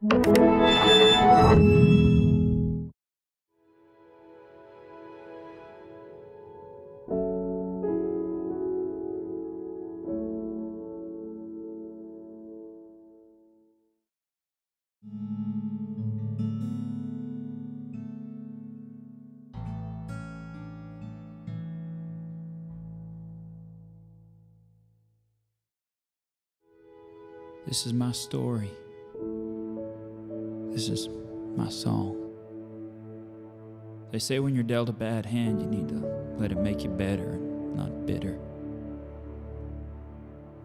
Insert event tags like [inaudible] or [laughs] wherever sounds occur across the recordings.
This is my story. This is my song. They say when you're dealt a bad hand, you need to let it make you better, not bitter.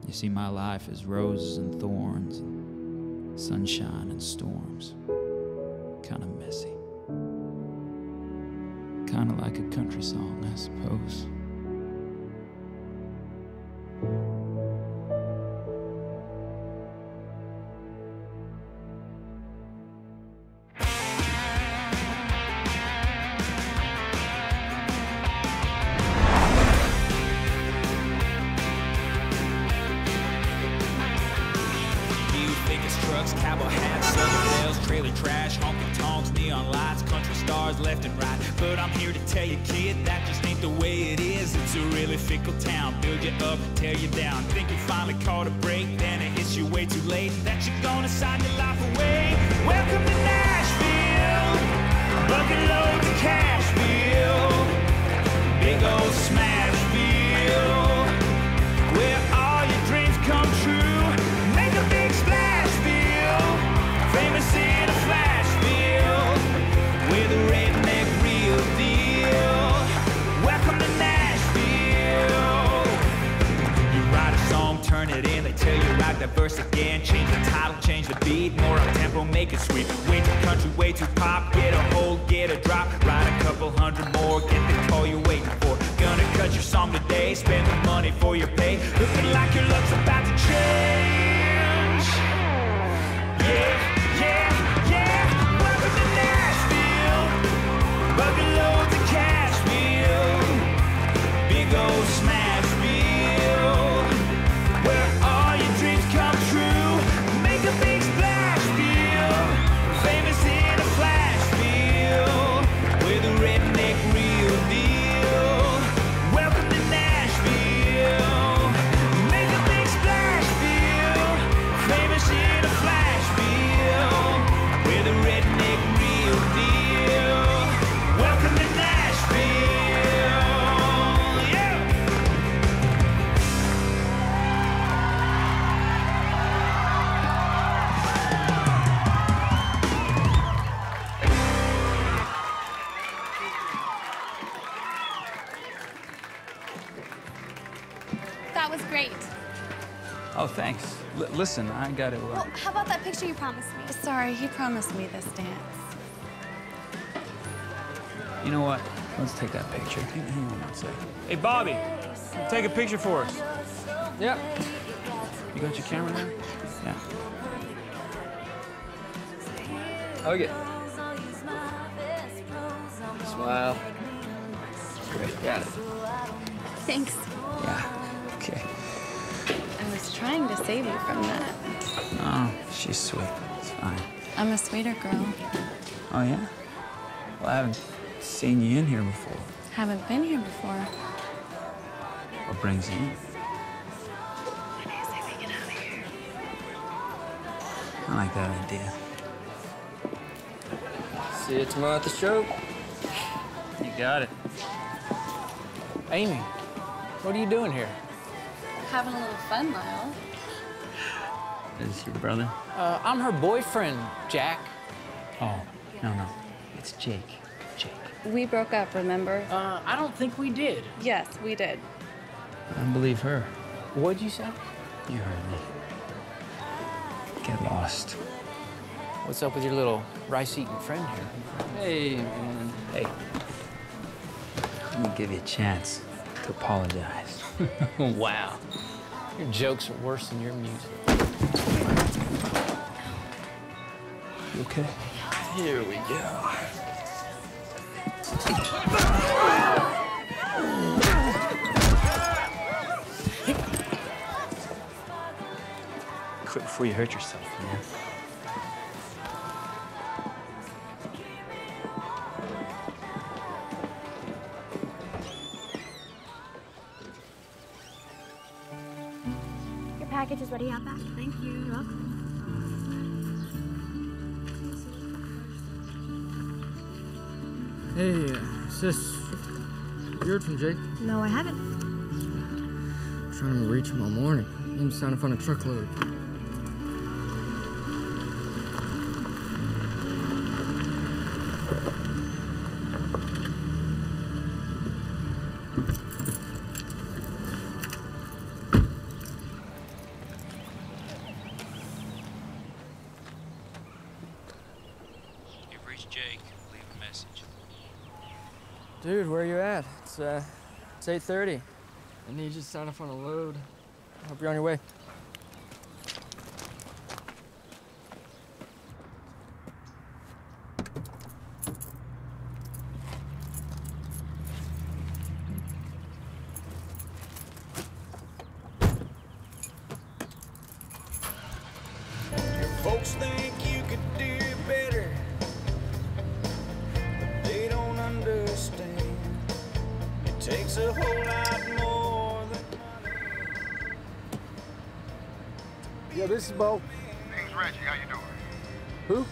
You see, my life is roses and thorns, and sunshine and storms. Kind of messy. Kind of like a country song, I suppose. Great. Oh, thanks. L- listen, I got to. Uh... Well, how about that picture you promised me? Sorry, he promised me this dance. You know what? Let's take that picture. Hang, hang on one second. Hey, Bobby, take a picture for us. Yep. You got your camera there? Yeah. Okay. Smile. Great. Got it. Thanks. Yeah. Save you from that. Oh, she's sweet. It's fine. I'm a sweeter girl. Oh, yeah? Well, I haven't seen you in here before. Haven't been here before. What brings you in? I like that idea. See you tomorrow at the show. You got it. Amy, what are you doing here? Having a little fun, Lyle. Is this your brother? Uh, I'm her boyfriend, Jack. Oh, no, no. It's Jake. Jake. We broke up, remember? Uh, I don't think we did. Yes, we did. I don't believe her. What'd you say? You heard me. Get lost. What's up with your little rice-eating friend here? Hey, man. Hey. Let me give you a chance to apologize. [laughs] [laughs] wow. Your jokes are worse than your music. You okay? Here we go. Quit before you hurt yourself, man. Your package is ready out. Sis. You heard from Jake? No, I haven't. I'm trying to reach him all morning. He was up on a truckload. It's uh, it's 8:30. I need you to sign up on a load. Hope you're on your way. This is Bo. Name's Reggie. How you doing? Who?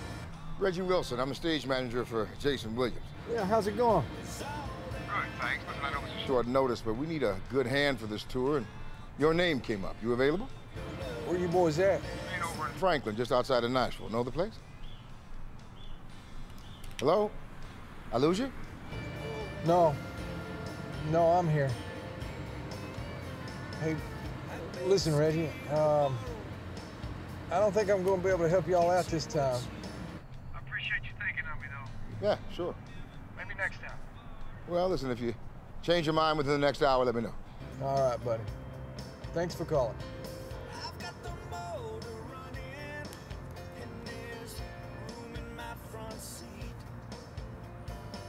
Reggie Wilson. I'm a stage manager for Jason Williams. Yeah, how's it going? Good, thanks. Listen, I know it's short notice, but we need a good hand for this tour, and your name came up. You available? Where you boys at? Ain't over in Franklin, just outside of Nashville. Know the place? Hello? I lose you? No. No, I'm here. Hey, listen, Reggie. Um, I don't think I'm going to be able to help y'all out this time. I appreciate you thinking of me, though. Yeah, sure. Maybe next time. Well, listen, if you change your mind within the next hour, let me know. All right, buddy. Thanks for calling. I've got the motor running, and there's room in my front seat.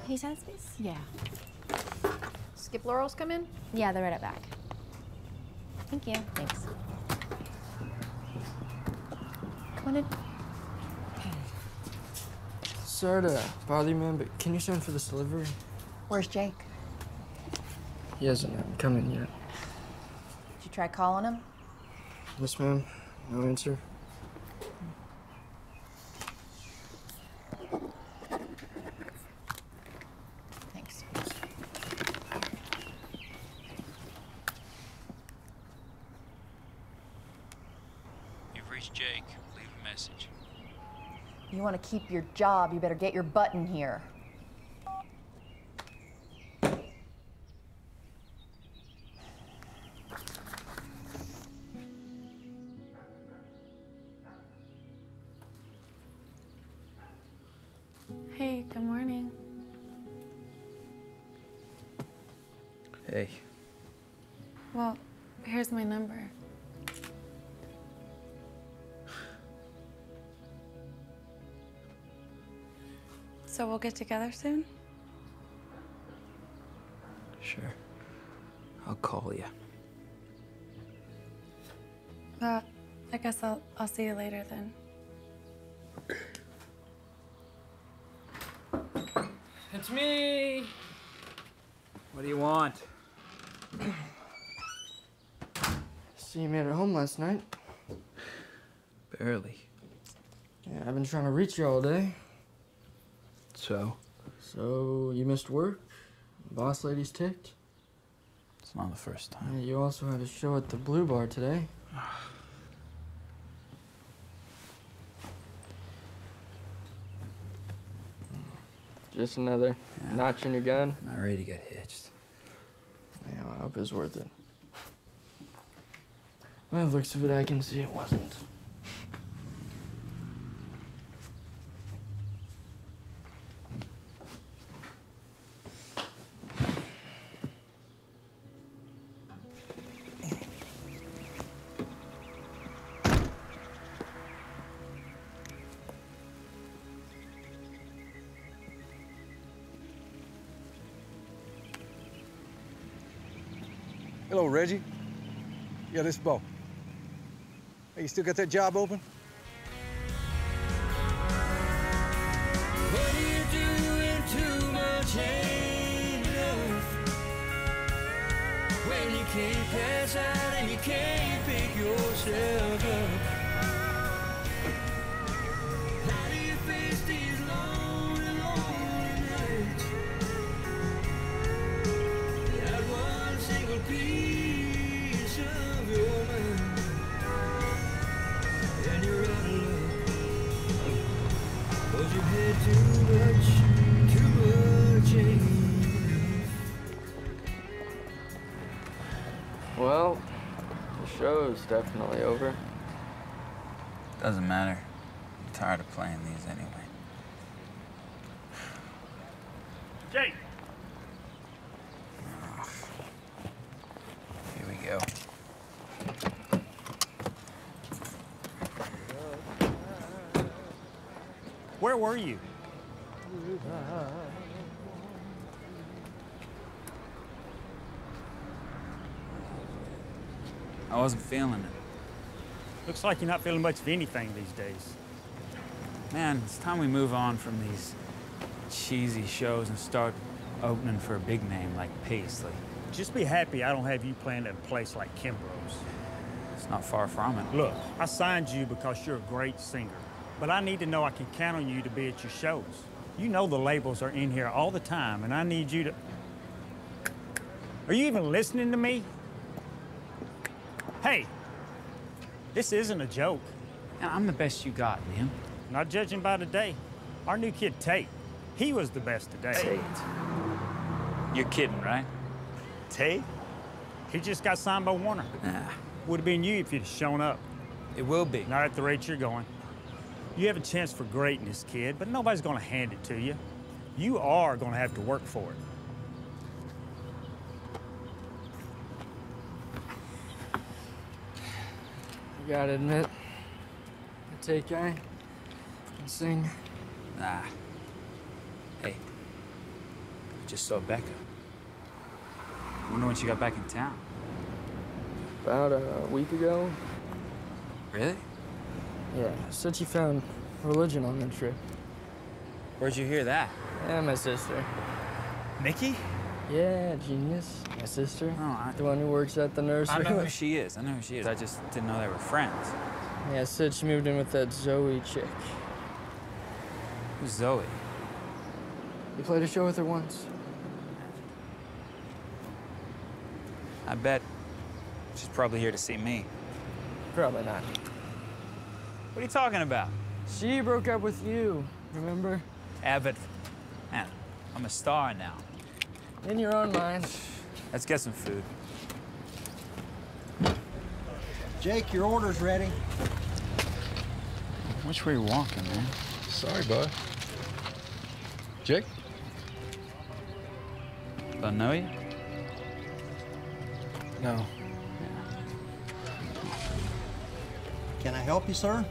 Can you sign this, please? Yeah. Skip Laurel's come in? Yeah, they're right at back. Thank you. Thanks. Come on in. Sorry to bother you, man, but can you send for this delivery? Where's Jake? He hasn't uh, come in yet. Did you try calling him? Yes, ma'am. No answer. Thanks. You've reached Jake. Leave a message. You want to keep your job, you better get your butt in here. Get together soon? Sure. I'll call you. Uh, I guess I'll, I'll see you later then. It's me. What do you want? [clears throat] See you made it home last night. Barely. Yeah, I've been trying to reach you all day. So? So you missed work. Boss lady's ticked. It's not the first time. Yeah, you also had a show at the Blue Bar today. [sighs] Just another Yeah. notch in your gun. Not ready to get hitched. Yeah, I hope it's worth it. By the looks of it, I can see it wasn't. Yeah, this is Bo. Hey, you still got that job open? What Well, the show's definitely over. Doesn't matter. I'm tired of playing these anyway. Jake! Here we go. Where were you? I wasn't feeling it. Looks like you're not feeling much of anything these days. Man, it's time we move on from these cheesy shows and start opening for a big name like Paisley. Just be happy I don't have you playing at a place like Kimbrough's. It's not far from it. Look, I signed you because you're a great singer, but I need to know I can count on you to be at your shows. You know the labels are in here all the time, and I need you to. Are you even listening to me? Hey, this isn't a joke. I'm the best you got, man. Not judging by today. Our new kid, Tate, he was the best today. Tate. You're kidding, right? Tate? He just got signed by Warner. Nah, Would have been you if you'd shown up. it will be. Not at the rate you're going. You have a chance for greatness, kid, but nobody's going to hand it to you. You are going to have to work for it. I gotta admit, I Tate guy can sing. Nah. Hey, I just saw Becca. Wonder when she got back in town. About a week ago, Really? Yeah, said she found religion on the trip. Where'd you hear that? Yeah, my sister. Nikki? Yeah, genius. My sister. Oh, I, The one who works at the nursery. I know who she is. I know who she is. I just didn't know they were friends. yeah, said she moved in with that Zoe chick. Who's Zoe? You played a show with her once? I bet she's probably here to see me. Probably not. What are you talking about? She broke up with you, remember? Abbott. Man, I'm a star now. In your own mind. Let's get some food. Jake, your order's ready. Which way you walking, man? Sorry, bud. Jake? Do I know you? No. Can I help you, sir?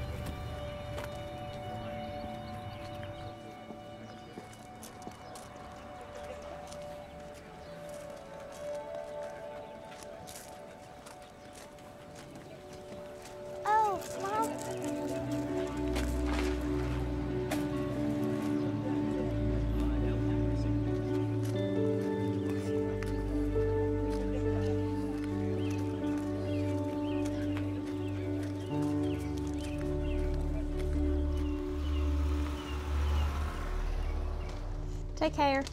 Take care.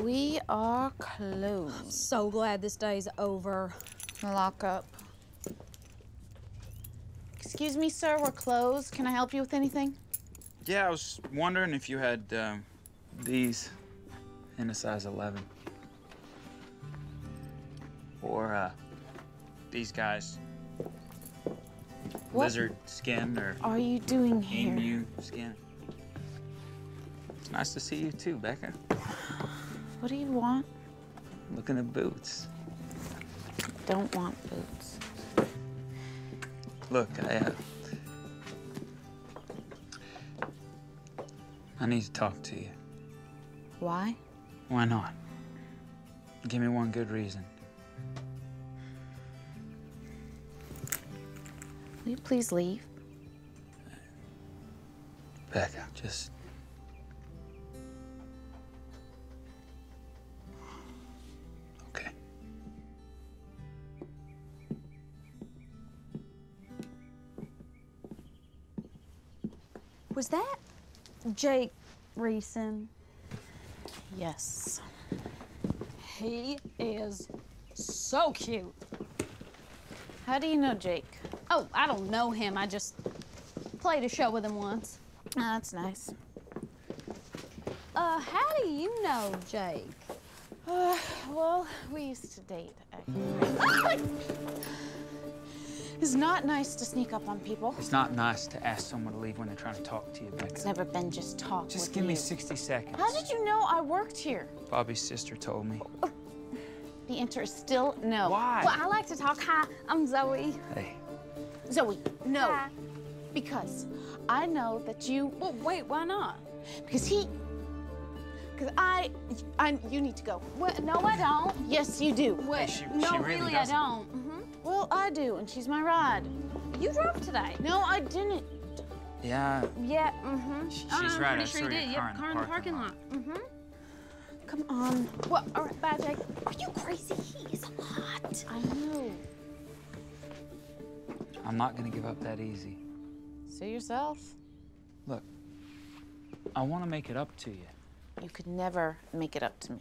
We are closed. So glad this day's over. Lock up. Excuse me, sir, we're closed. Can I help you with anything? Yeah, I was wondering if you had um, these in a size 11. Or uh, these guys. What Lizard skin or are you doing here? emu skin. It's nice to see you too, Becca. What do you want? Looking at boots. Don't want boots. Look, I, uh, I need to talk to you. Why? Why not? Give me one good reason. Will you please leave? Becca, just. Was that Jake Reeson? Yes. He is so cute. How do you know Jake? Oh, I don't know him. I just played a show with him once. Oh, that's nice. Uh, how do you know Jake? Uh, well, we used to date, actually. [laughs] It's not nice to sneak up on people. It's not nice to ask someone to leave when they're trying to talk to you, Becca. It's never been just talk Just with give me 60 seconds. How did you know I worked here? Bobby's sister told me. The answer is still no. Why? Well, I like to talk. Hi, I'm Zoe. Hey, Zoe, no. Because I know that you. Well, wait, why not? Because he. Because I, I. You need to go. What? No, I don't. Yes, you do. What? she- no, she really I doesn't. don't. Well, I do, and she's my ride. You drove today. No, I didn't. yeah, Yeah. Mm-hmm. Sh- Oh, she's I'm pretty I sure saw you did. car Yep, in car in the parking parking lot. Mm-hmm. Come on. Well, all right, bye, Jake. Are you crazy? He is hot. I know. I'm not gonna give up that easy. See yourself. Look, I want to make it up to you. You could never make it up to me.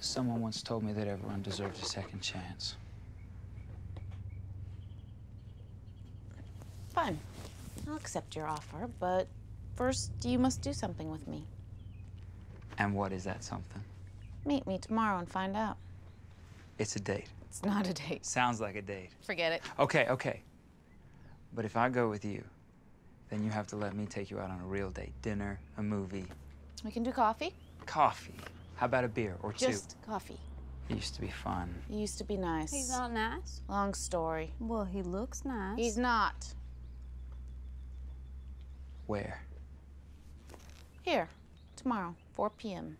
Someone once told me that everyone deserves a second chance. Fine. I'll accept your offer, but first you must do something with me. And what is that something? Meet me tomorrow and find out. It's a date. It's not a date. Sounds like a date. Forget it. Okay, okay. But if I go with you, then you have to let me take you out on a real date. Dinner, a movie, We can do coffee. coffee. How about a beer or two? Just coffee. It used to be fun. He used to be nice. He's not nice. Long story. Well, he looks nice. He's not. Where? Here, tomorrow, 4 p.m.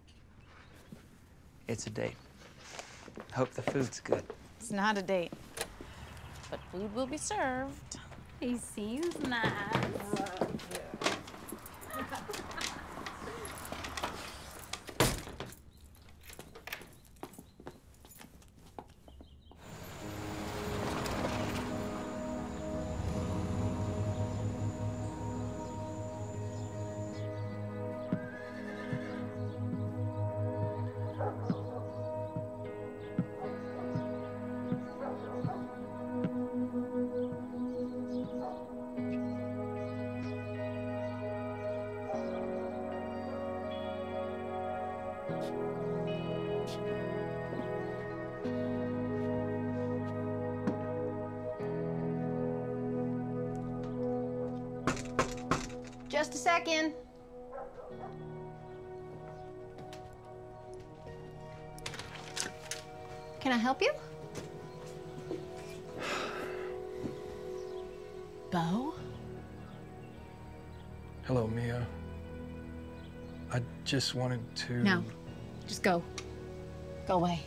It's a date. Hope the food's good. It's not a date, but food will be served. He seems nice. [laughs] [laughs] Just a second. Can I help you? Bo? Hello, Mia. I just wanted to. No. Just go. Go away.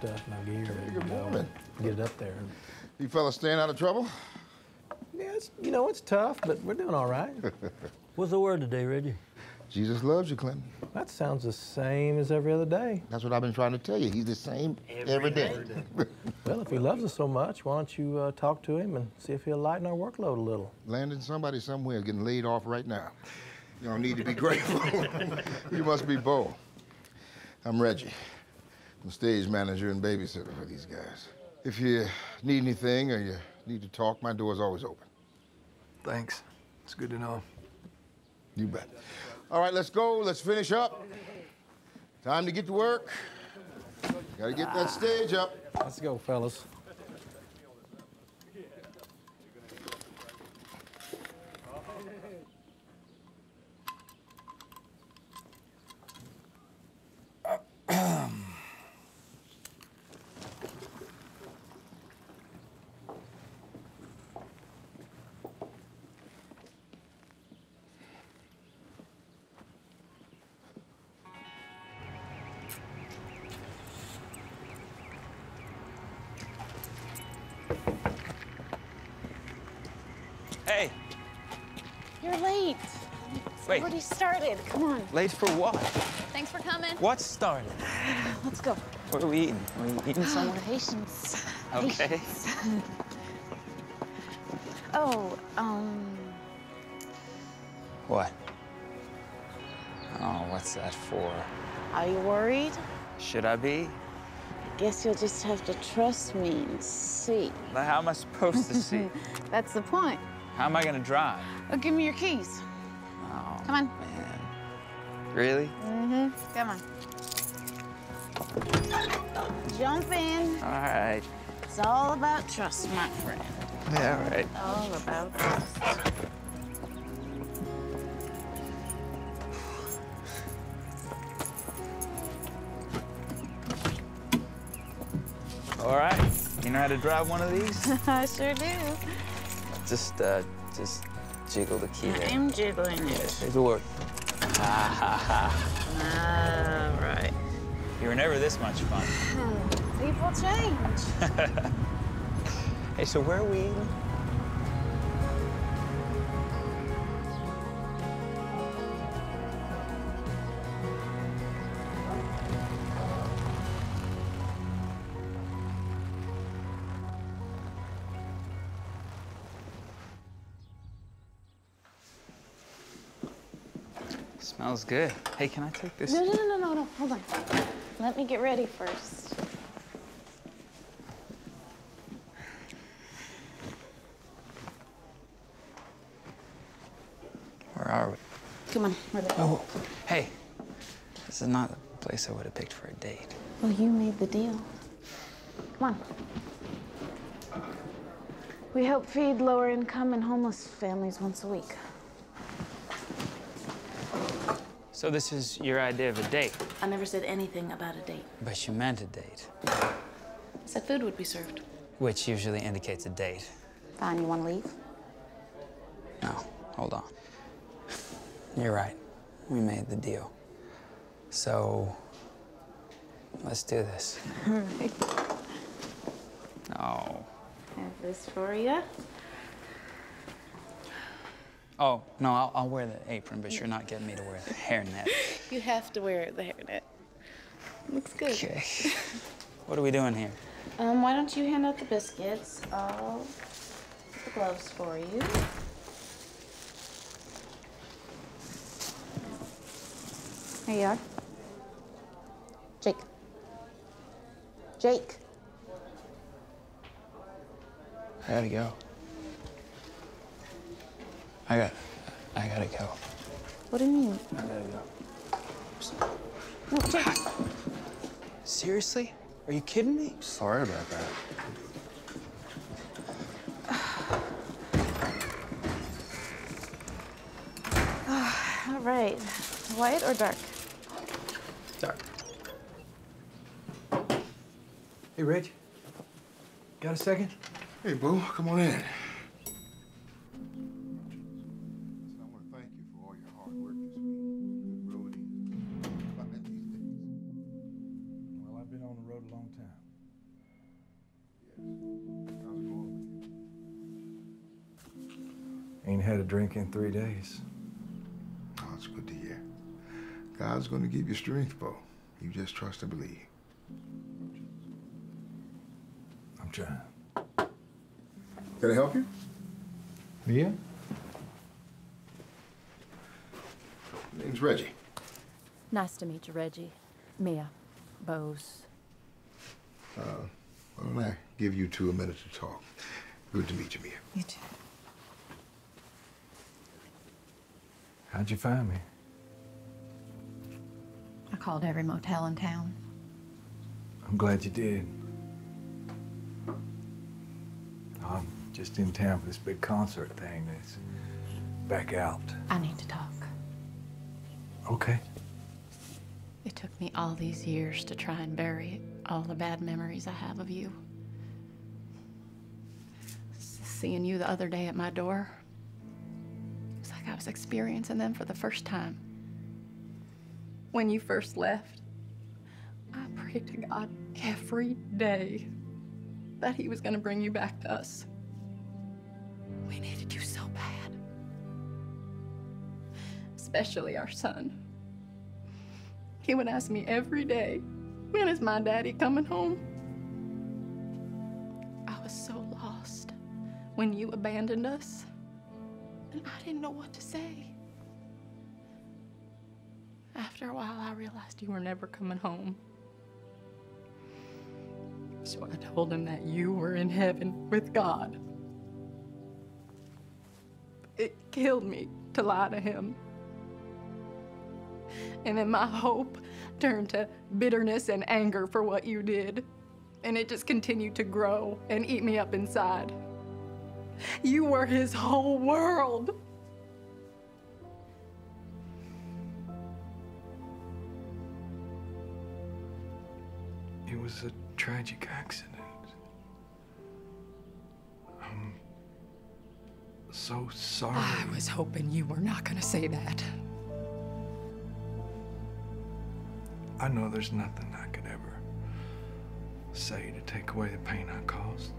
Stuff and our gear. Hey, and good morning. Get it up there. You fellas staying out of trouble? Yeah, it's, you know, it's tough, but we're doing all right. [laughs] What's the word today, Reggie? Jesus loves you, Clinton. That sounds the same as every other day. That's what I've been trying to tell you. He's the same every day. Well, if he loves us so much, why don't you uh, talk to him and see if he'll lighten our workload a little? Landon, somebody somewhere getting laid off right now. You don't need to be [laughs] grateful. [laughs] you must be Bo. I'm Reggie. I'm stage manager and babysitter for these guys. If you need anything or you need to talk, my door's always open. Thanks. It's good to know. You bet. All right, let's go. Let's finish up. Time to get to work. Gotta get that stage up. Let's go, fellas. Already started. Come on. late for what? Thanks for coming. What started? Let's go. What are we eating? Are we eating somewhere? Patience. Okay. Patience. [laughs] oh, um, What? Oh, what's that for? are you worried? Should I be? I guess you'll just have to trust me and see. Like, How am I supposed to see? [laughs] That's the point. How am I gonna drive? Oh, give me your keys. Really? Mm-hmm. Come on. Jump in. All right. It's all about trust, my friend. Yeah, all right. All about trust. All right. You know how to drive one of these? [laughs] I sure do. just, uh, just jiggle the key. I'm jiggling it. It'll work. Ha ha ha. All right. You were never this much fun. Hmm. People change. [laughs] Hey, so where are we Smells good. Hey, can I take this? No, no, no, no, no. Hold on. Let me get ready first. Where are we? Come on. Where the Oh, hey, this is not the place I would have picked for a date. Well, you made the deal. Come on. We help feed lower income and homeless families once a week. So this is your idea of a date, I never said anything about a date. but you meant a date, I said food would be served. which usually indicates a date. Fine, you want to leave? No, hold on. You're right. We made the deal. So let's do this. [laughs] Oh. No. Have this for you. Oh, no, I'll, I'll wear the apron, but you're not getting me to wear the hairnet. [laughs] You have to wear the hairnet. Looks good. Okay. What are we doing here? Um, why don't you hand out the biscuits? I'll put the gloves for you. Here you are. Jake. Jake. I gotta go. I got, I gotta go. What do you mean? I gotta go. No, Jake. Seriously? Are you kidding me? Sorry about that. [sighs] All right. White or dark? Dark. Hey, Reg. Got a second? Hey, Boo, come on in. In three days. Oh, it's good to hear. God's gonna give you strength, Bo. You just trust and believe. I'm trying. Can I help you? Mia? Name's Reggie. Nice to meet you, Reggie. Mia. Bose. Uh, why don't I give you two a minute to talk? Good to meet you, Mia. You too. How'd you find me? I called every motel in town. I'm glad you did. I'm just in town for this big concert thing that's back out. I need to talk. Okay. It took me all these years to try and bury all the bad memories I have of you. Seeing you the other day at my door, it's like I was experiencing them for the first time. When you first left, I prayed to God every day that He was going to bring you back to us. We needed you so bad. Especially our son. He would ask me every day, when is my daddy coming home? I was so lost when you abandoned us, and I didn't know what to say. After a while, I realized you were never coming home. So I told him that you were in heaven with God. It killed me to lie to him. And then my hope turned to bitterness and anger for what you did. And it just continued to grow and eat me up inside. You were his whole world. It was a tragic accident. I'm so sorry. I was hoping you were not going to say that. I know there's nothing I could ever say to take away the pain I caused.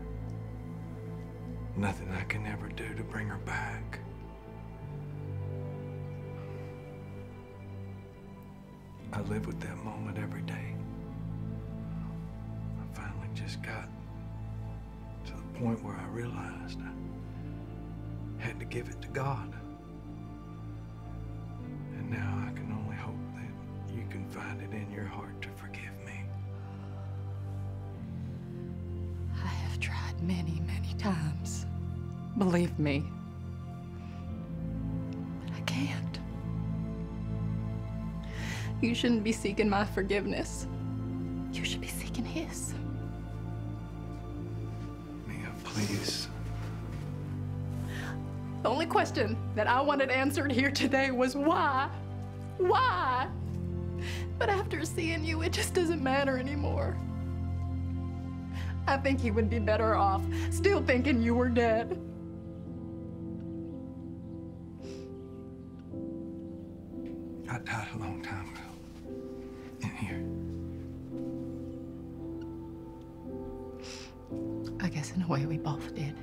Nothing I can ever do to bring her back. I live with that moment every day. I finally just got to the point where I realized I had to give it to God. And now I can only hope that you can find it in your heart to forgive me. I have tried many, many times. Believe me. But I can't. You shouldn't be seeking my forgiveness. You should be seeking his. Mia, please. The only question that I wanted answered here today was why? Why? But after seeing you, it just doesn't matter anymore. I think he would be better off still thinking you were dead. Way we both did.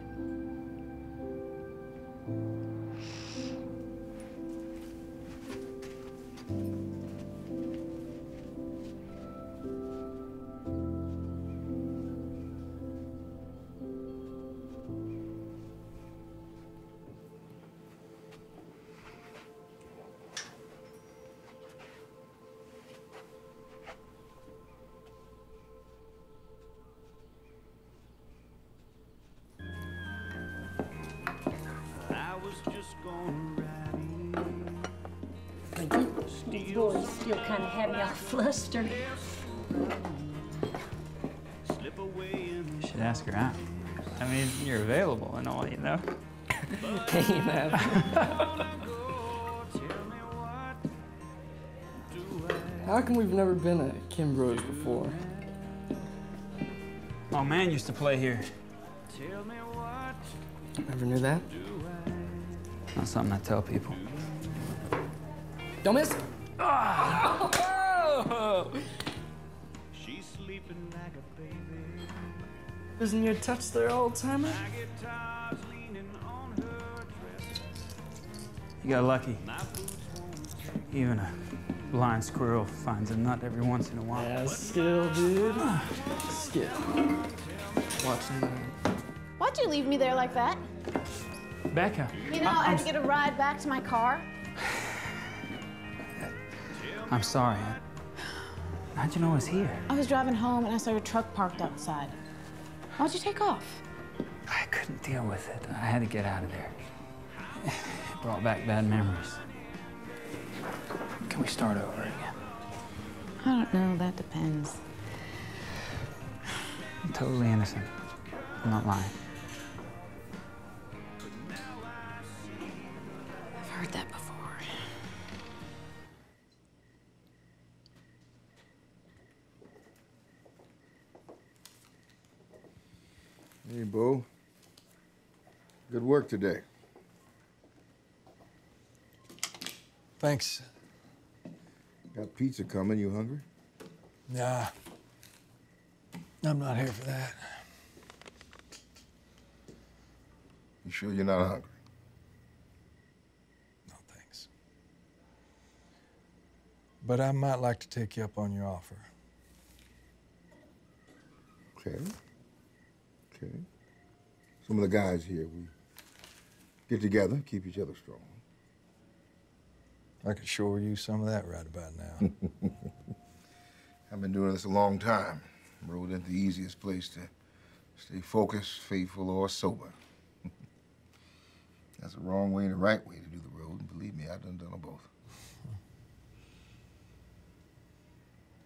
Me all flustered. Slip away in You should ask her out. I mean, you're available and all, you know? [laughs] Hey, man. How come we've never been at Kimbrough's before? Oh, man used to play here. Never knew that. Not something I tell people. Don't miss. Ah! She's sleeping like a baby. Isn't your touch there all the time? My guitar's leaning on her dresser. You got lucky. Even a blind squirrel finds a nut every once in a while. Yeah, skill, dude. Skill. Watching. Why'd you leave me there like that? Becca. You know, I had to get a ride back to my car. [sighs] I'm sorry. How'd you know I was here? I was driving home and I saw your truck parked outside. Why'd you take off? I couldn't deal with it. I had to get out of there. It brought back bad memories. Can we start over again? I don't know, that depends. I'm totally innocent. I'm not lying. Bo. Good work today. Thanks. Got pizza coming. You hungry? Nah. I'm not here for that. You sure you're not hungry? No, thanks. But I might like to take you up on your offer. Okay. Okay. Some of the guys here, we get together, keep each other strong. I could sure use some of that right about now. [laughs] I've been doing this a long time. Road ain't the easiest place to stay focused, faithful, or sober. [laughs] That's the wrong way and the right way to do the road, and believe me, I've done done them both.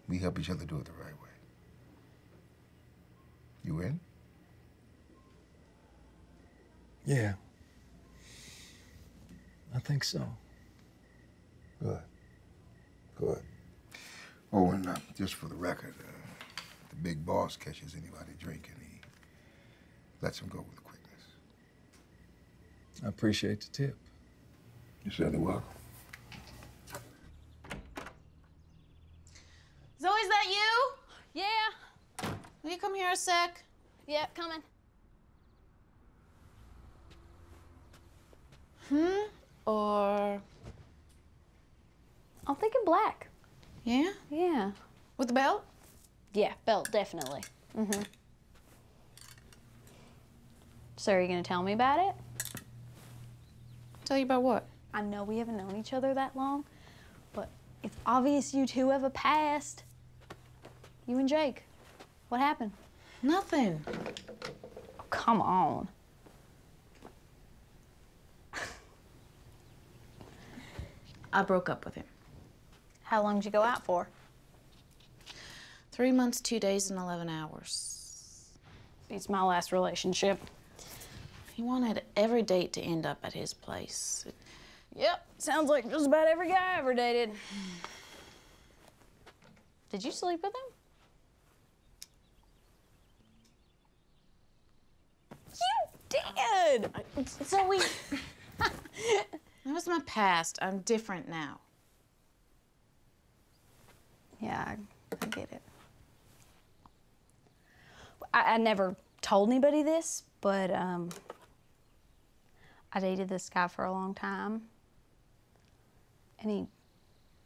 We help each other do it the right way. You in? Yeah. I think so. Good. Good. Oh, and uh, just for the record, uh, the big boss catches anybody drinking, he lets him go with quickness. I appreciate the tip. You're certainly welcome. Zoe, is that you? Yeah. Will you come here a sec? Yeah, coming. Hmm? Or. I'm thinking black. Yeah? Yeah. With the belt? Yeah, belt, definitely. Mm-hmm. So are you gonna tell me about it? Tell you about what? I know we haven't known each other that long, but it's obvious you two have a past. You and Jake. What happened? Nothing. Oh, come on. I broke up with him. How long did you go out for? Three months, two days, and 11 hours. Beats my last relationship. He wanted every date to end up at his place. Yep, sounds like just about every guy I ever dated. Did you sleep with him? You did! Zoe. [laughs] that was my past. I'm different now. Yeah, I, I get it. I, I never told anybody this, but um, I dated this guy for a long time. And he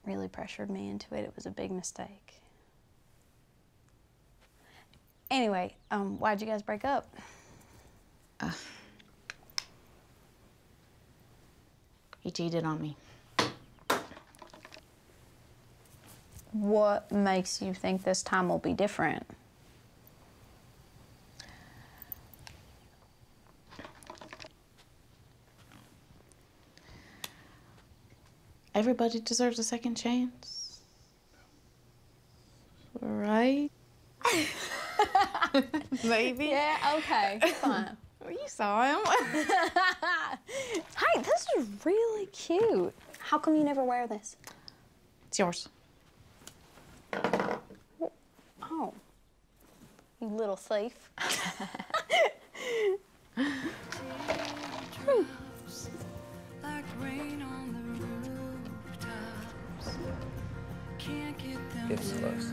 really pressured me into it. It was a big mistake. Anyway, um, why'd you guys break up? He cheated on me. What makes you think this time will be different? Everybody deserves a second chance. Right? [laughs] [laughs] Maybe. Yeah, okay, fine. Well, you saw him. [laughs] [laughs] Hi, this is really cute. How come you never wear this? It's yours. Oh. You little [laughs] thief. Like rain on the rooftops. Can't get them Gets close.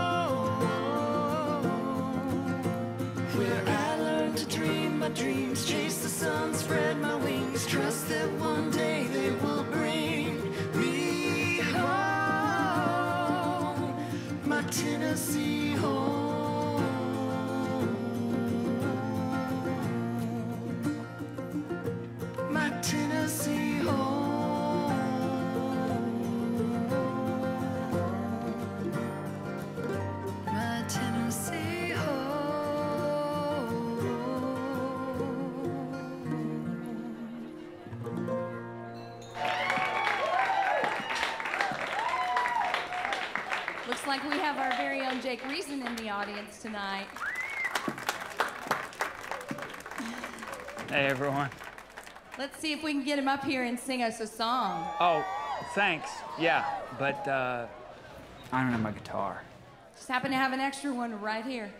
dreams, chase the sun, spread my wings, trust that one day they will bring me home. My Tennessee Jake Reason in the audience tonight. Hey, everyone. Let's see if we can get him up here and sing us a song. Oh, thanks. Yeah, but uh, I don't have my guitar. Just happen to have an extra one right here.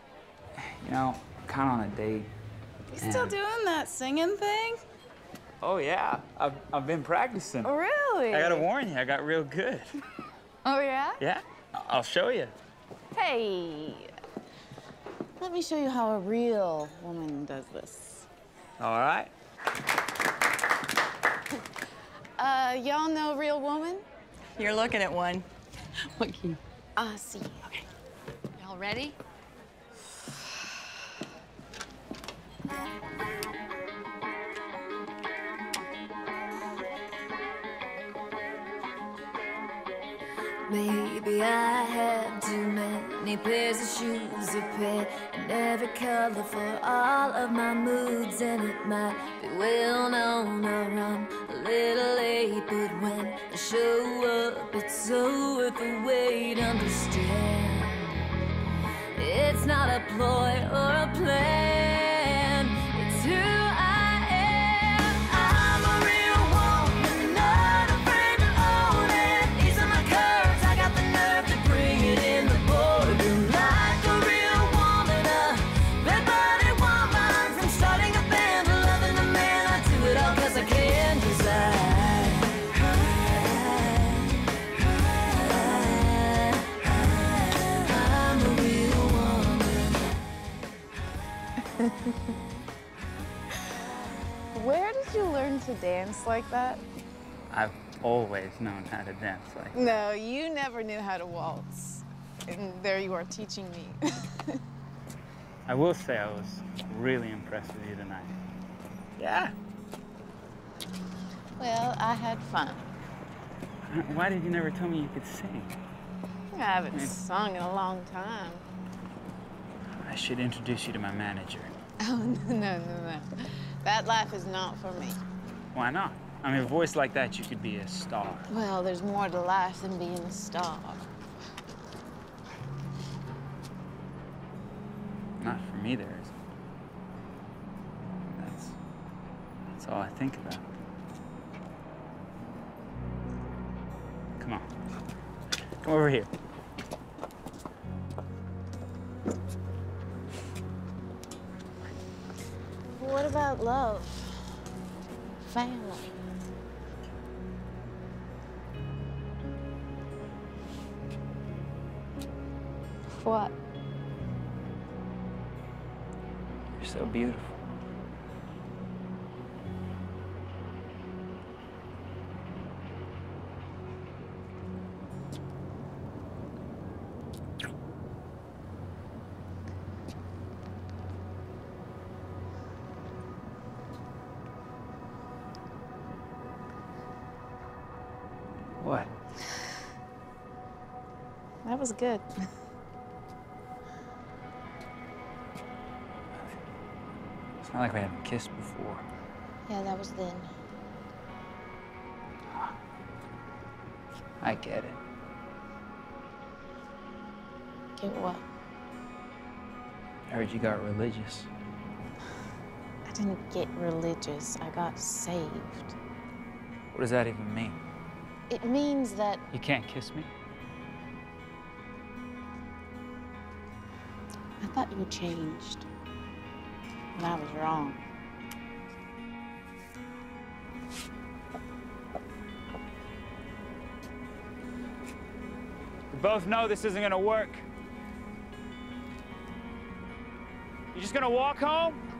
You know, I'm kind of on a date. You still doing that singing thing? Oh, yeah. I've, I've been practicing. Really? I gotta warn you, I got real good. Oh, yeah? Yeah? I'll show you. Hey, let me show you how a real woman does this. All right? Uh, y'all know Real Woman? You're looking at one. What key? Uh, C. Okay. Y'all ready? Maybe I had too many pairs of shoes, a pair in every color for all of my moods, and it might be well known I run a little late, but when I show up, it's so worth the wait. Understand? It's not a ploy or a plan. To dance like that? I've always known how to dance like No, you never knew how to waltz. And there you are teaching me. [laughs] I will say I was really impressed with you tonight. Yeah. well, I had fun. [laughs] Why did you never tell me you could sing? I haven't sung in a long time. I should introduce you to my manager. [laughs] Oh, no, no, no, no. That life is not for me. Why not? I mean, a voice like that, you could be a star. Well, there's more to life than being a star. Not for me, there isn't. That's, that's all I think about. Come on. Come over here. What about love? Family? What? Was good. [laughs] It's not like we haven't kissed before. Yeah, that was then. I get it. Get what? I heard you got religious. [sighs] I didn't get religious. I got saved. What does that even mean? It means that You can't kiss me? Thought you changed. And I was wrong. We both know this isn't gonna work. You just gonna walk home?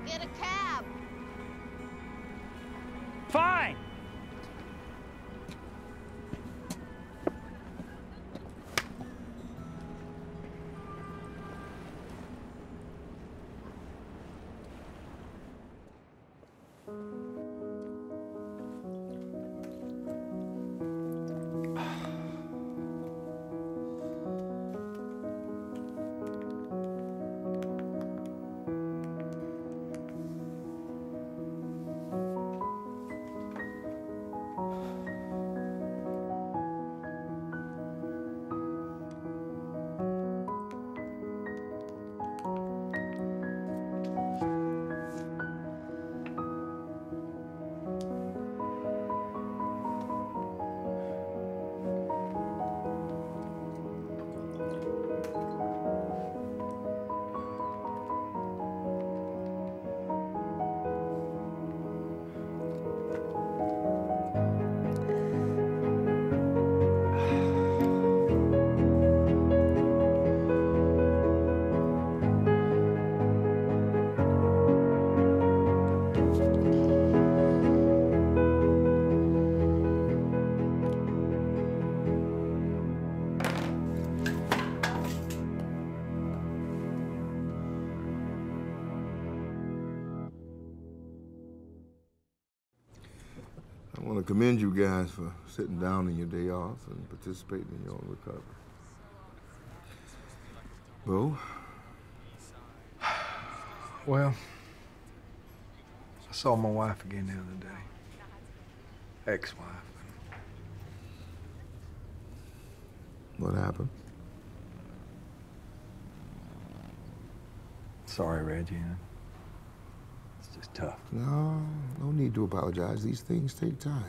Commend you guys for sitting down in your day off and participating in your own recovery. Bo, Well, I saw my wife again the other day. Ex-wife. what happened? Sorry, Reggie. It's just tough. No, no need to apologize. These things take time.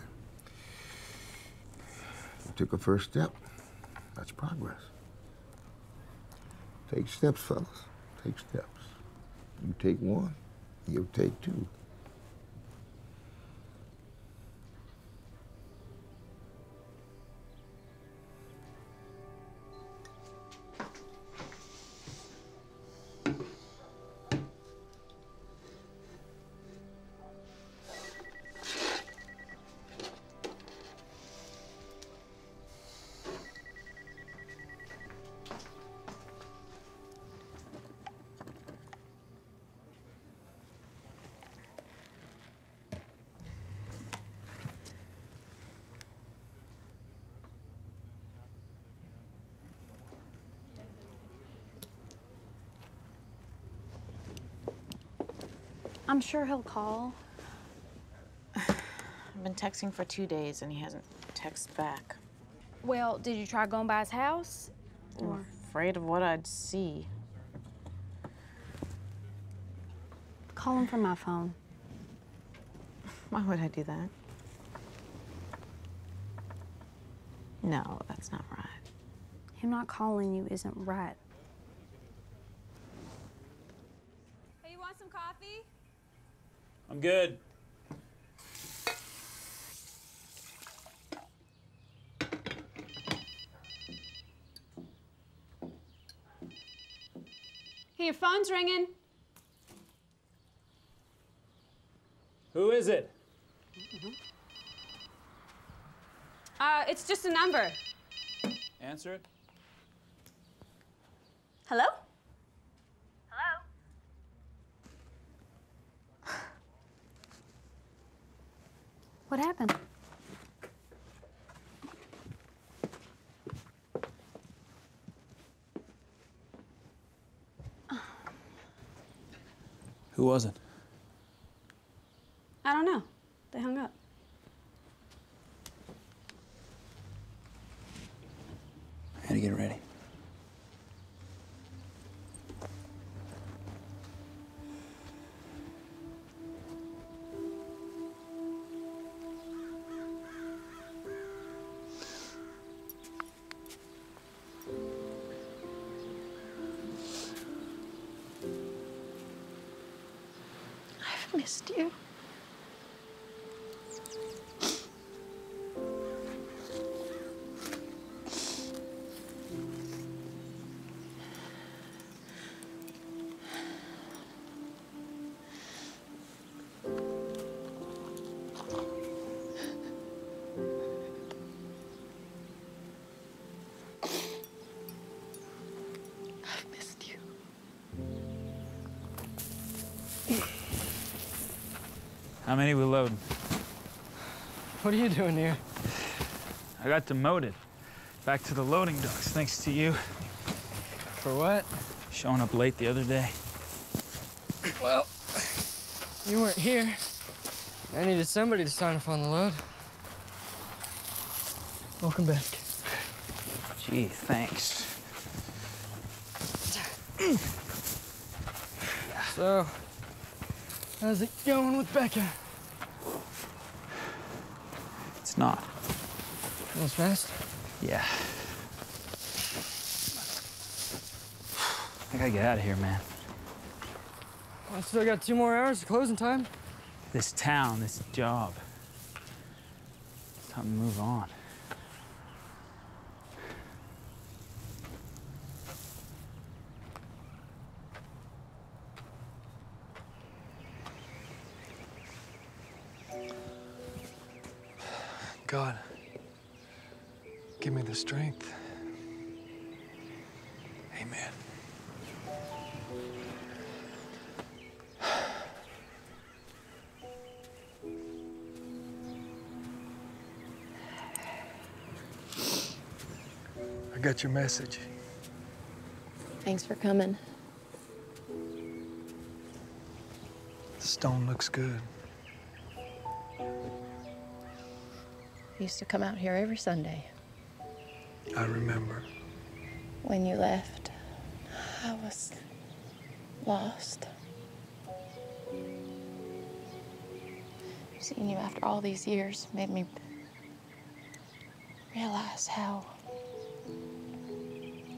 Took a first step. That's progress. Take steps, fellas. Take steps. You take one, you'll take two. I'm sure he'll call. I've been texting for two days and he hasn't texted back. Well, did you try going by his house? I'm afraid of what I'd see. call him from my phone. Why would I do that? No, that's not right. Him not calling you isn't right. Hey, you want some coffee? I'm good. Hey, your phone's ringing. Who is it? Uh, it's just a number. Answer it. Hello? Happened? Who was it? I don't know. They hung up. I had to get ready. Missed you. How many we loading? What are you doing here? I got demoted. Back to the loading docks, thanks to you. For what? Showing up late the other day. Well, you weren't here. I needed somebody to sign off on the load. Welcome back. Gee, thanks. So, how's it going with Becca? It's not. Was fast. Yeah. I gotta get out of here, man. I still got two more hours of closing time. This town, this job. It's time to move on. The strength. Amen. I got your message. Thanks for coming. The stone looks good. Used to come out here every Sunday. I remember. When you left, I was lost. Seeing you after all these years made me realize how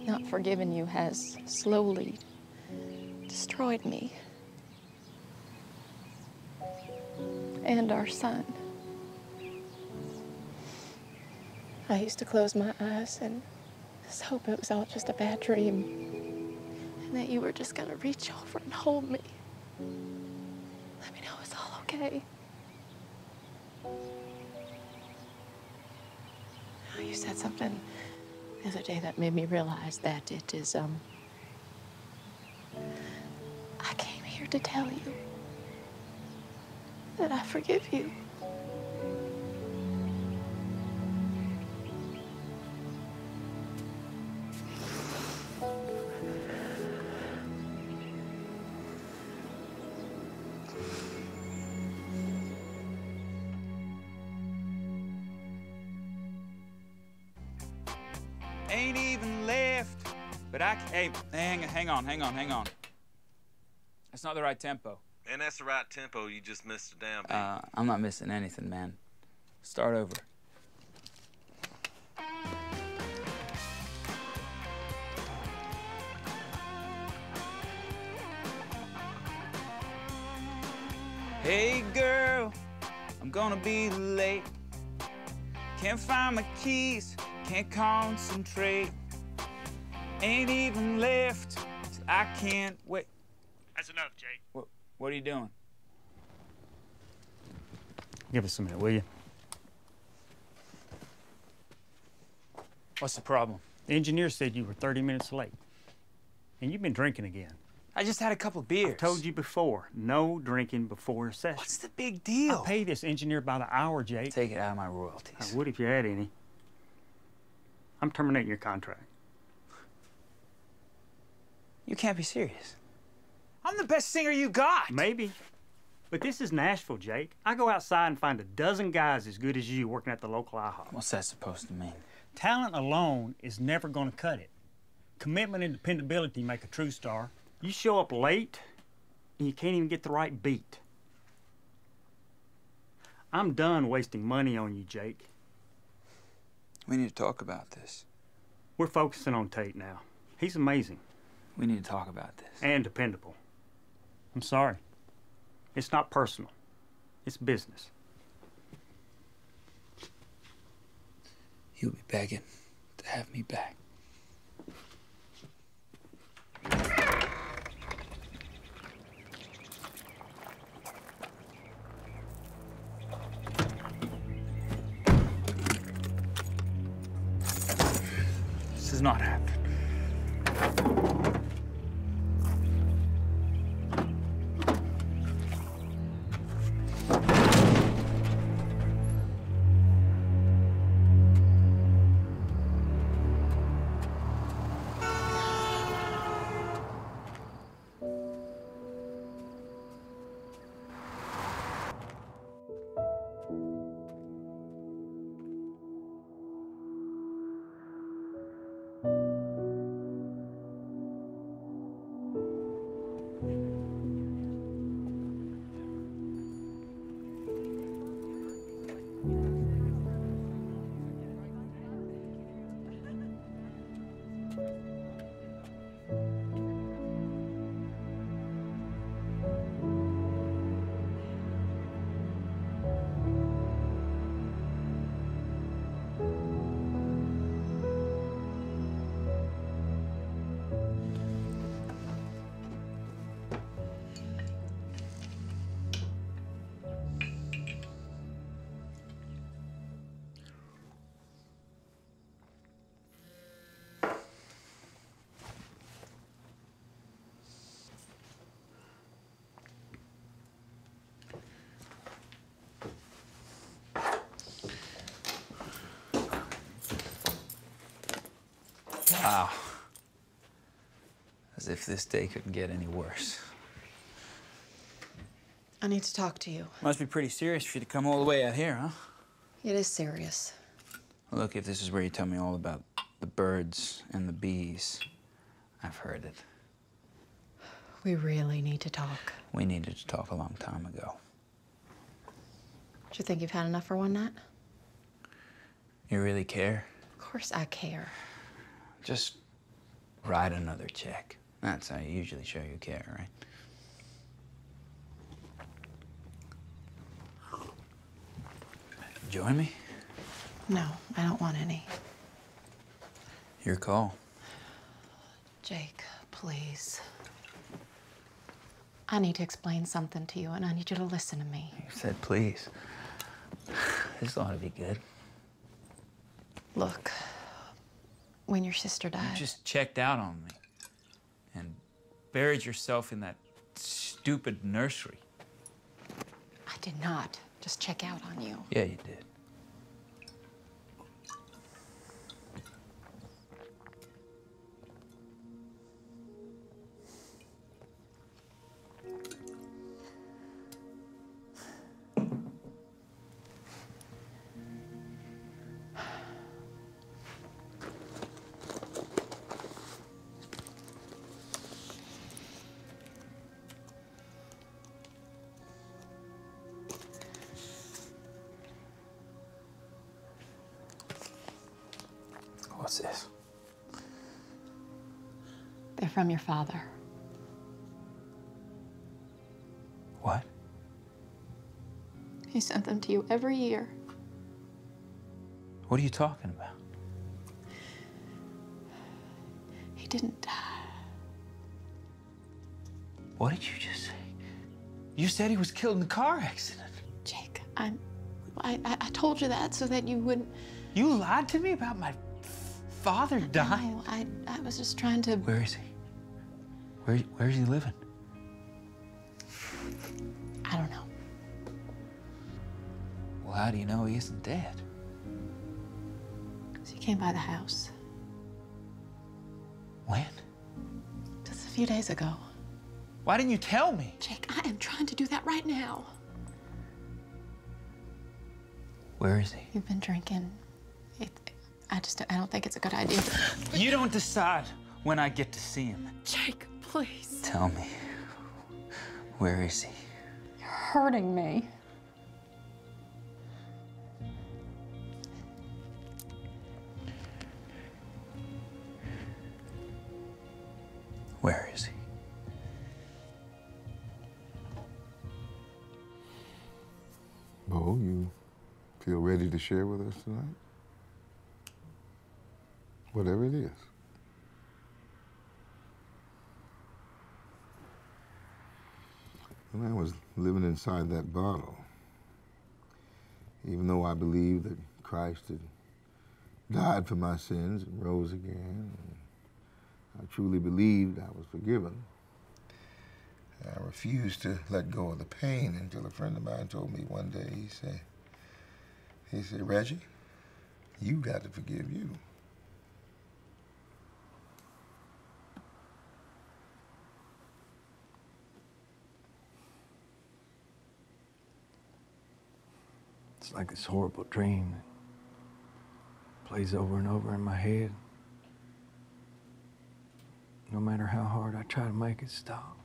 not forgiving you has slowly destroyed me and our son. I used to close my eyes and just hope it was all just a bad dream. And that you were just gonna reach over and hold me. Let me know it's all okay. Oh, You said something the other day that made me realize that it is, um, I came here to tell you that I forgive you. Hey, hang, hang on, hang on, hang on. That's not the right tempo. And that's the right tempo. You just missed a damn beat. Uh, I'm not missing anything, man. Start over. Hey girl, I'm gonna be late. Can't find my keys, can't concentrate. Ain't even left, I can't wait. That's enough, Jake. What, what are you doing? Give us a minute, will you? What's the problem? The engineer said you were 30 minutes late. And you've been drinking again. I just had a couple of beers. I told you before, no drinking before a session. What's the big deal? I pay this engineer by the hour, Jake. Take it out of my royalties. I would if you had any. I'm terminating your contract. You can't be serious. I'm the best singer you got. Maybe. But this is Nashville, Jake. I go outside and find a dozen guys as good as you working at the local IHOP. What's that supposed to mean? Talent alone is never going to cut it. Commitment and dependability make a true star. You show up late and you can't even get the right beat. I'm done wasting money on you, Jake. We need to talk about this. We're focusing on Tate now. He's amazing We need to talk about this. and dependable. I'm sorry. It's not personal, it's business. You'll be begging to have me back. This is not happening. Wow. As if this day couldn't get any worse. I need to talk to you. Must be pretty serious for you to come all the way out here, huh? It is serious. Look, if this is where you tell me all about the birds and the bees, I've heard it. We really need to talk. We needed to talk a long time ago. Do you think you've had enough for one night? You really care? Of course I care. Just write another check. That's how you usually show you care, right? Join me? No, I don't want any. Your call. Jake, please. I need to explain something to you, and I need you to listen to me. You said please. [sighs] This ought to be good. Look, when your sister died, You just checked out on me and buried yourself in that stupid nursery. I did not just check out on you. Yeah, you did. They're from your father. What? He sent them to you every year. What are you talking about? He didn't die. What did you just say? You said he was killed in a car accident. Jake, I'm. I, I, I told you that so that you wouldn't. You lied to me about my father dying? No, I, I was just trying to. Where is he? Where, where's he living? I don't know. Well, how do you know he isn't dead? Because he came by the house When? just a few days ago. Why didn't you tell me? Jake, I am trying to do that right now. Where is he? You've been drinking. It, I just, I don't think it's a good idea. [gasps] You don't decide when I get to see him. Jake, please. Tell me. Where is he? You're hurting me. Where is he? Oh, you feel ready to share with us tonight? Whatever it is. When I was living inside that bottle, even though I believed that Christ had died for my sins and rose again, and I truly believed I was forgiven, I refused to let go of the pain until a friend of mine told me one day, he said, he said, Reggie, you got to forgive you. Like this horrible dream that plays over and over in my head. No matter how hard I try to make it stop,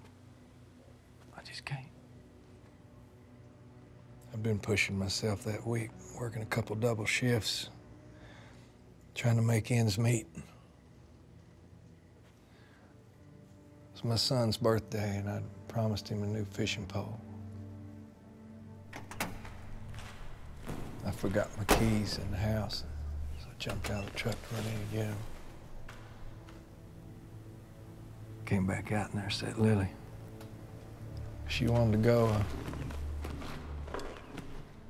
I just can't. I've been pushing myself that week, working a couple double shifts, trying to make ends meet. It's my son's birthday, and I promised him a new fishing pole. I forgot my keys in the house, so I jumped out of the truck to run in and get them. Came back out, and there sat Lily. She wanted to go. Uh,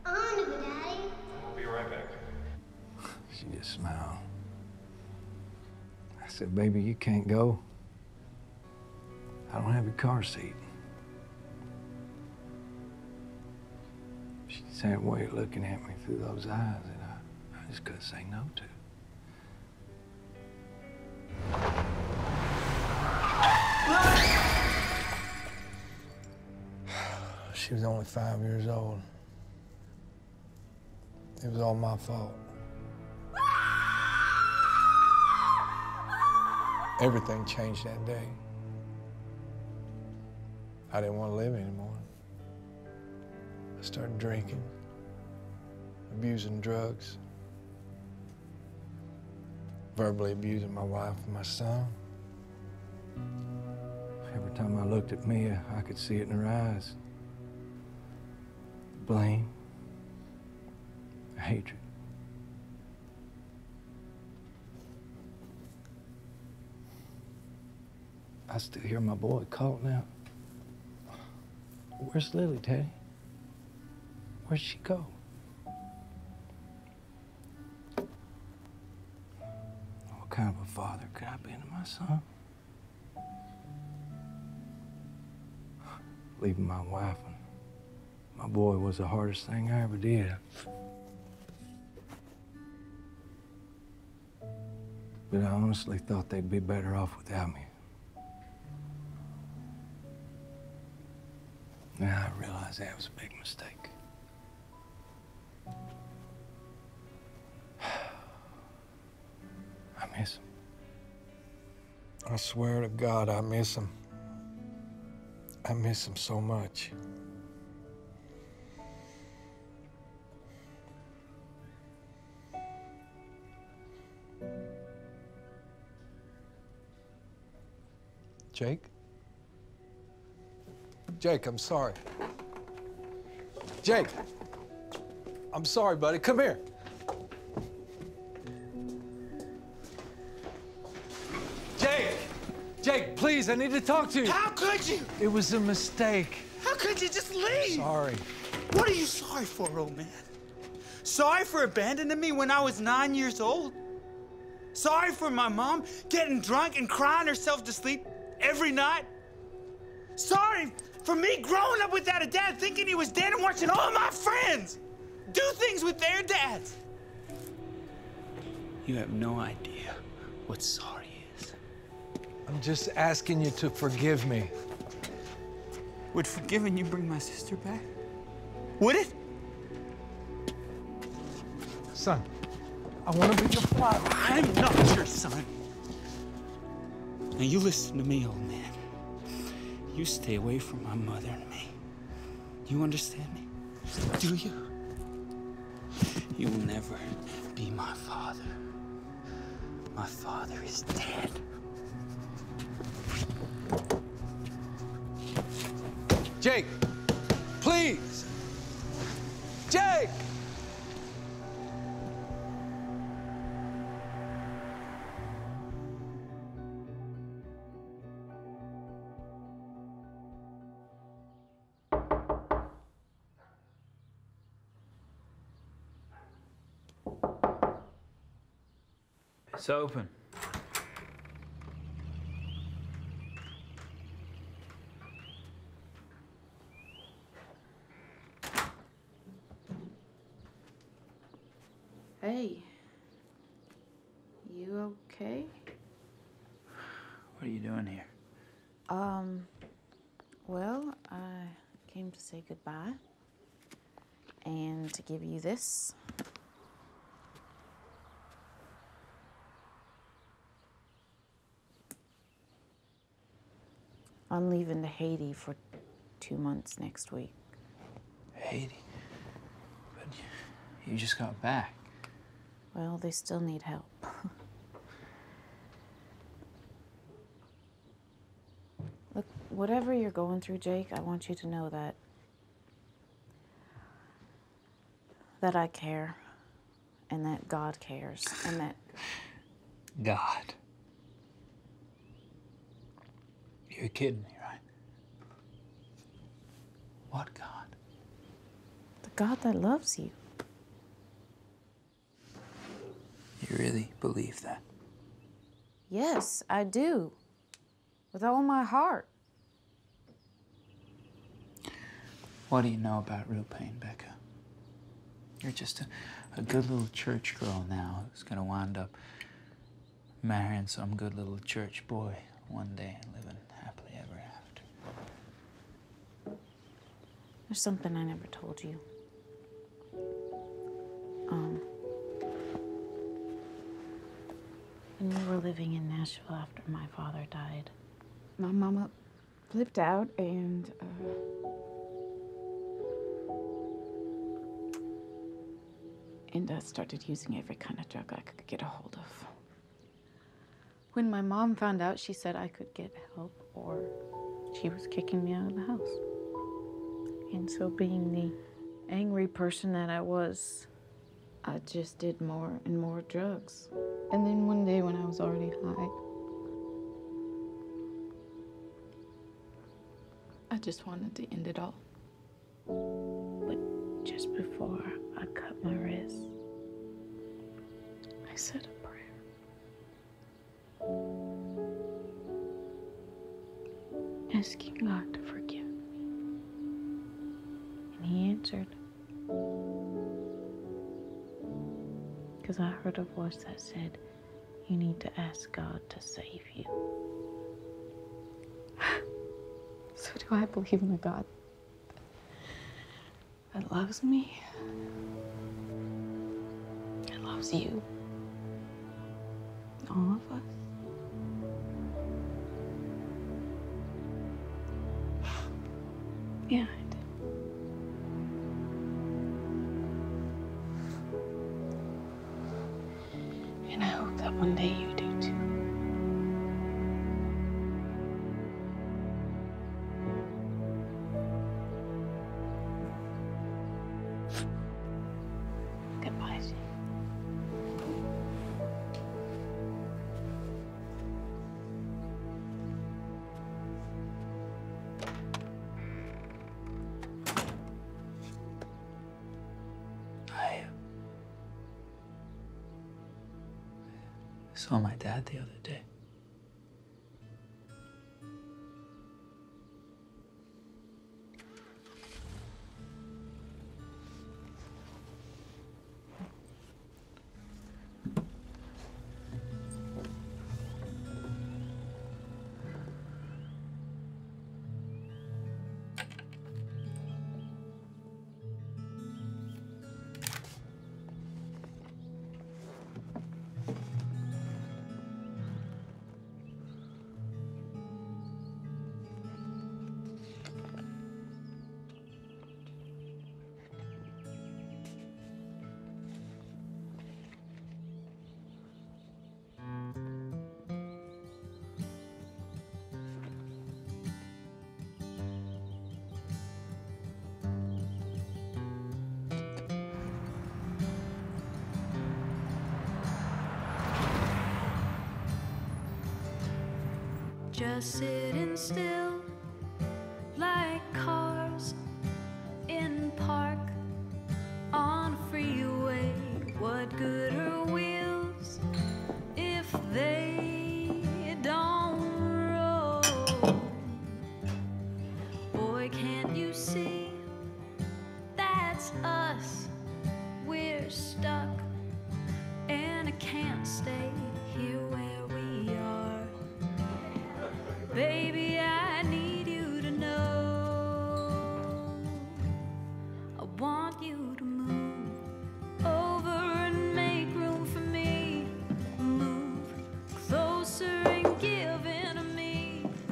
I want to go, Daddy. I'll be right back. [laughs] She just smiled. I said, Baby, you can't go. I don't have your car seat. Sat away looking at me through those eyes that I, I just couldn't say no to. [sighs] She was only five years old. It was all my fault. Everything changed that day. I didn't want to live anymore. I started drinking, abusing drugs, verbally abusing my wife and my son. Every time I looked at Mia, I could see it in her eyes. Blame, hatred. I still hear my boy calling out. Where's Lily, Teddy? Where'd she go? What kind of a father could I be to my son? Leaving my wife and my boy was the hardest thing I ever did. But I honestly thought they'd be better off without me. Now I realize that was a big mistake. I swear to God, I miss him. I miss him so much. Jake? Jake, I'm sorry. Jake! I'm sorry, buddy. Come here. Please, I need to talk to you. How could you? It was a mistake. How could you just leave? Sorry. What are you sorry for, old man? Sorry for abandoning me when I was nine years old? Sorry for my mom getting drunk and crying herself to sleep every night? Sorry for me growing up without a dad thinking he was dead and watching all my friends do things with their dads? You have no idea what sorry is. I'm just asking you to forgive me. Would forgiving you bring my sister back? Would it? Son, I want to be your father. I'm not your son. Now you listen to me, old man. You stay away from my mother and me. You understand me? Do you? You will never be my father. My father is dead. Jake, please. Jake! It's open. Hey. You okay? What are you doing here? Um, well, I came to say goodbye and to give you this. I'm leaving to Haiti for two months next week. Haiti. But you just got back. Well, they still need help. [laughs] Look, whatever you're going through, Jake, I want you to know that that I care and that God cares and that God. You're kidding me, right? What God? the God that loves you. You really believe that? Yes, I do. With all my heart. What do you know about real pain, Becca? You're just a, a good little church girl now who's gonna wind up marrying some good little church boy one day and living happily ever after. There's something I never told you. Um, when we were living in Nashville after my father died, my mama flipped out and uh, and uh, started using every kind of drug I could get a hold of. When my mom found out, she said I could get help or she was kicking me out of the house. And so, being the angry person that I was, I just did more and more drugs. And then one day, when I was already high, I just wanted to end it all. But just before I cut my wrist, I said a prayer. Asking God to forgive me. And He answered. Because I heard a voice that said, You need to ask God to save you. [laughs] so, do I believe in a God that loves me? That loves you? Yeah, my dad sitting still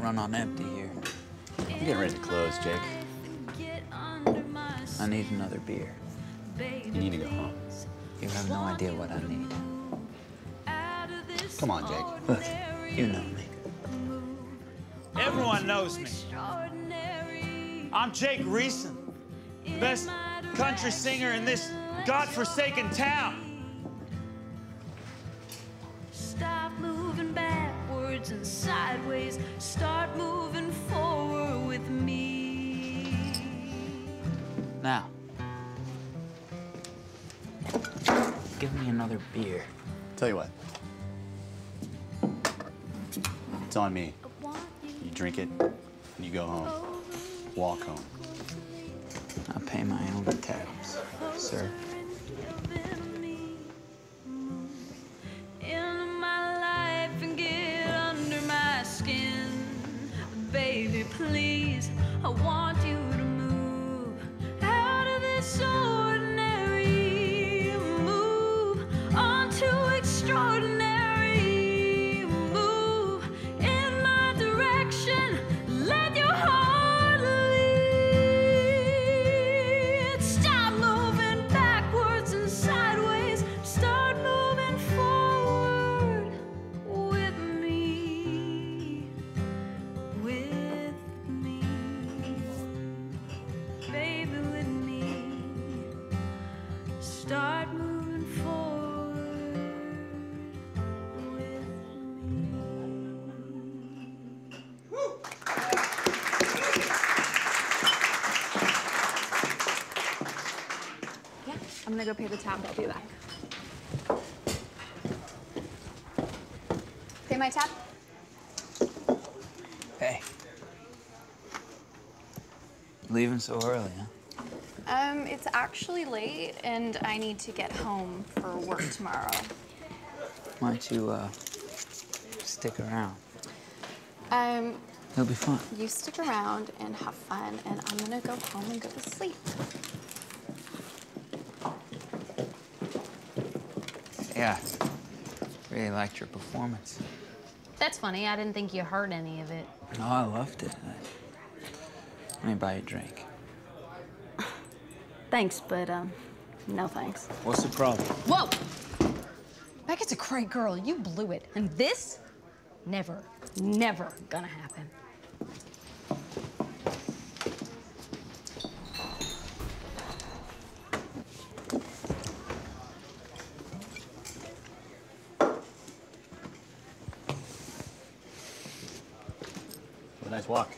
Run on empty here. I'm getting ready to close, Jake. Get under my I need another beer. You need to go home. You have no idea what I need. Come on, Jake. Look, you know me. Everyone knows me. I'm Jake Reeson, The best country singer in this godforsaken town. Another beer. Tell you what. It's on me. You drink it, and you go home. Walk home. I'll pay my own tabs, sir. Go pay the tab. I'll be back. Pay my tab? Hey. Leaving so early, huh? Um, it's actually late, and I need to get home for work [clears throat] tomorrow. Why don't you, uh, stick around? Um, It'll be fun. you stick around and have fun, and I'm gonna go home and go to sleep. Yeah. Really liked your performance. That's funny. I didn't think you heard any of it. No, I loved it. Let me buy you a drink. [laughs] Thanks, but um, no thanks. What's the problem? Whoa! Becca's a great girl. You blew it. And this? Never, never gonna happen. Nice walk.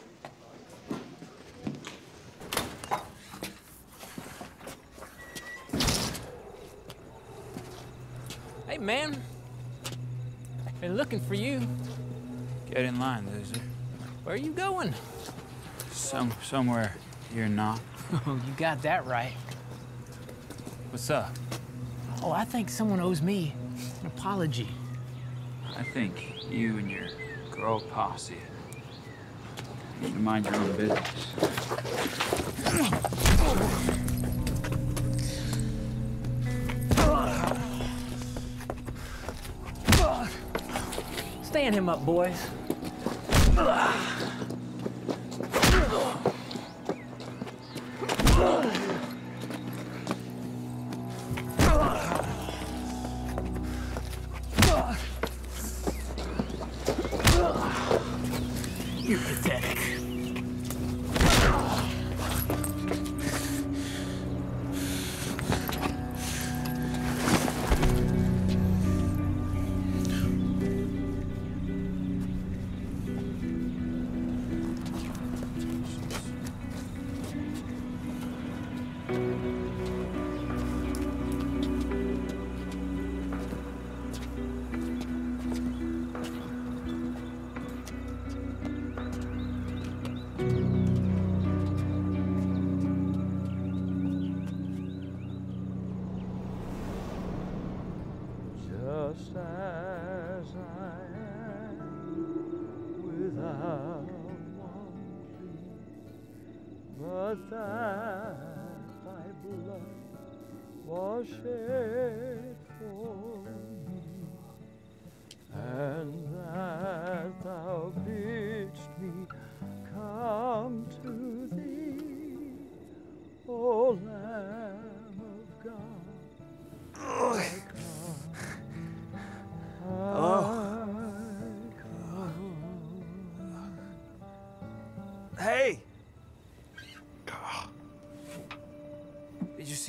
Hey, man. Been looking for you. Get in line, loser. Where are you going? Some somewhere you're not. [laughs] Oh, you got that right. What's up? Oh, I think someone owes me an apology. I think you and your girl posse need to mind your own business. Stand him up, boys.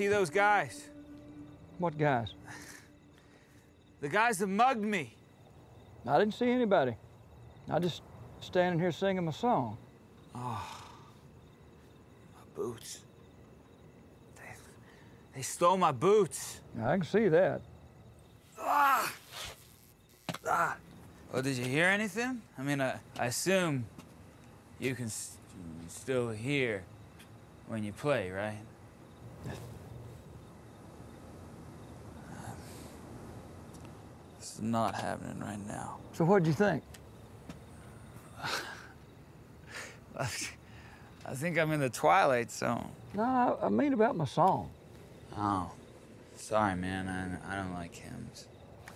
See those guys? What guys? The guys that mugged me. I didn't see anybody. I just standing here singing my song. Oh, my boots. They, they stole my boots. I can see that. Ah! Ah! Well, did you hear anything? I mean, I, I assume you can s- still hear when you play, right? Not happening right now. So what'd you think? [laughs] I think I'm in the twilight zone. No, I, I mean about my song. Oh, sorry, man. I, I don't like hymns.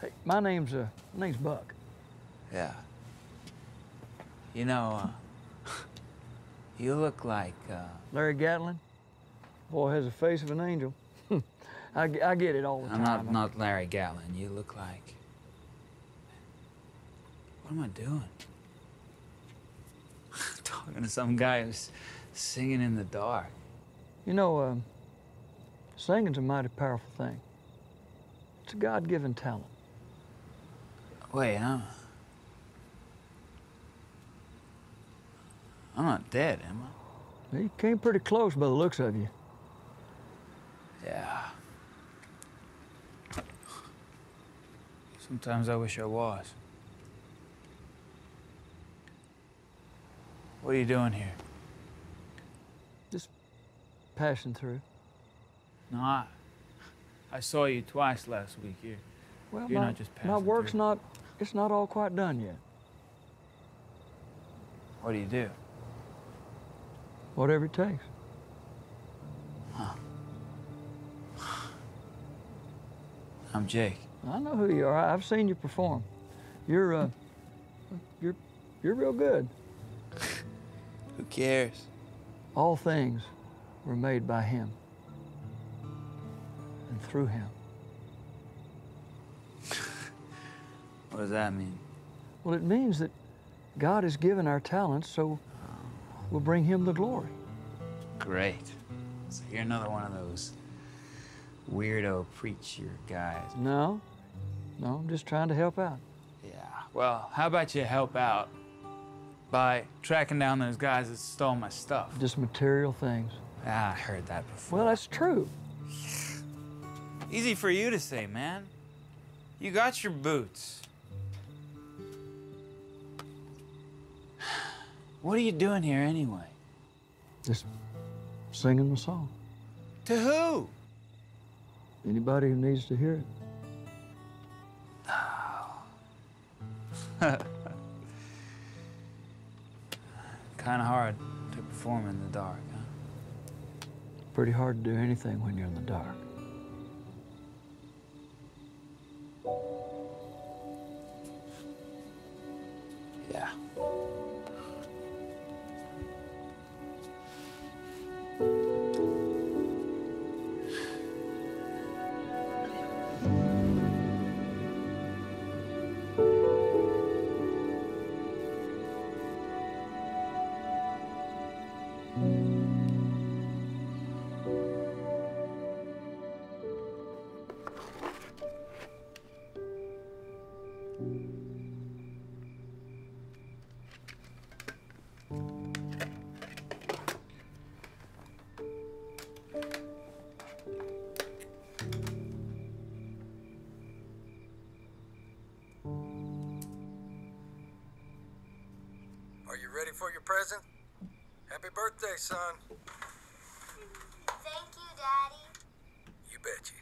Hey, my name's uh, my name's Buck. Yeah. You know, uh, [laughs] you look like, uh, Larry Gatlin. Boy has the face of an angel. [laughs] I get it all the time. I'm not, not Larry Gatlin. You look like. What am I doing? [laughs] Talking to some guy who's singing in the dark. You know, um, singing's a mighty powerful thing. It's a God-given talent. Wait, I'm. I'm not dead, am I? You came pretty close by the looks of you. Yeah. Sometimes I wish I was. What are you doing here? Just passing through. No, I, I saw you twice last week here. Well, You're my, not just passing my work's through. not, it's not all quite done yet. What do you do? Whatever it takes. Huh. I'm Jake. I know who you are. I've seen you perform. You're, uh, you're, you're real good. Who cares? All things were made by him and through him. [laughs] What does that mean? Well, it means that God has given our talents so we'll bring him the glory. Great. So you're another one of those weirdo preacher guys. No, no, I'm just trying to help out. Yeah. Well, how about you help out by tracking down those guys that stole my stuff? Just material things. Ah, I heard that before. Well, that's true. Easy for you to say, man. You got your boots. What are you doing here anyway? Just singing the song. To who? Anybody who needs to hear it. [laughs] kind of hard to perform in the dark, huh? Pretty hard to do anything when you're in the dark. Yeah. Are you ready for your present? Happy birthday, son. Thank you, Daddy. You betcha.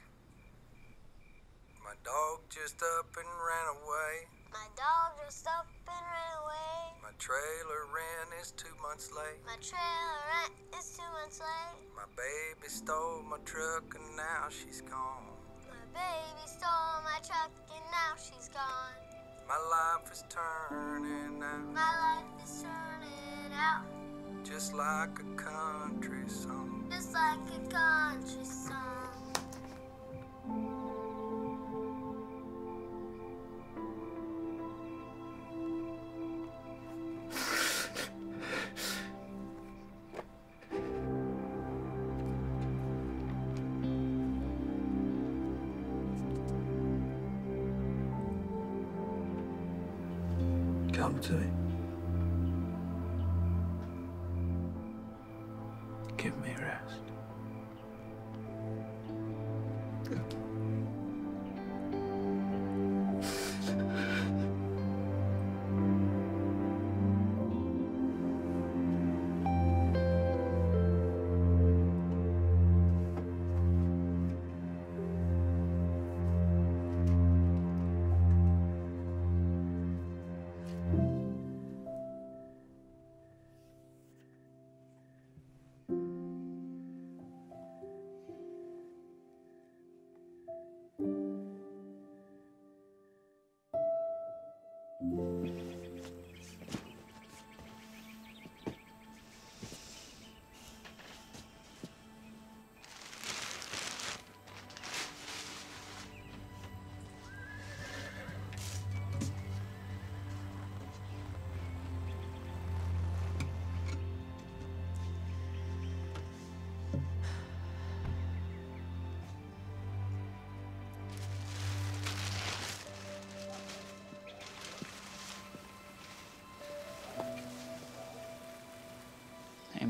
My dog just up and ran away. My dog just up and ran away. My trailer ran is two months late. My trailer rent is two months late. My baby stole my truck and now she's gone. My baby stole my truck and now she's gone. My life is turning out My life is turning out just like a country song. just like a country song. Come to me.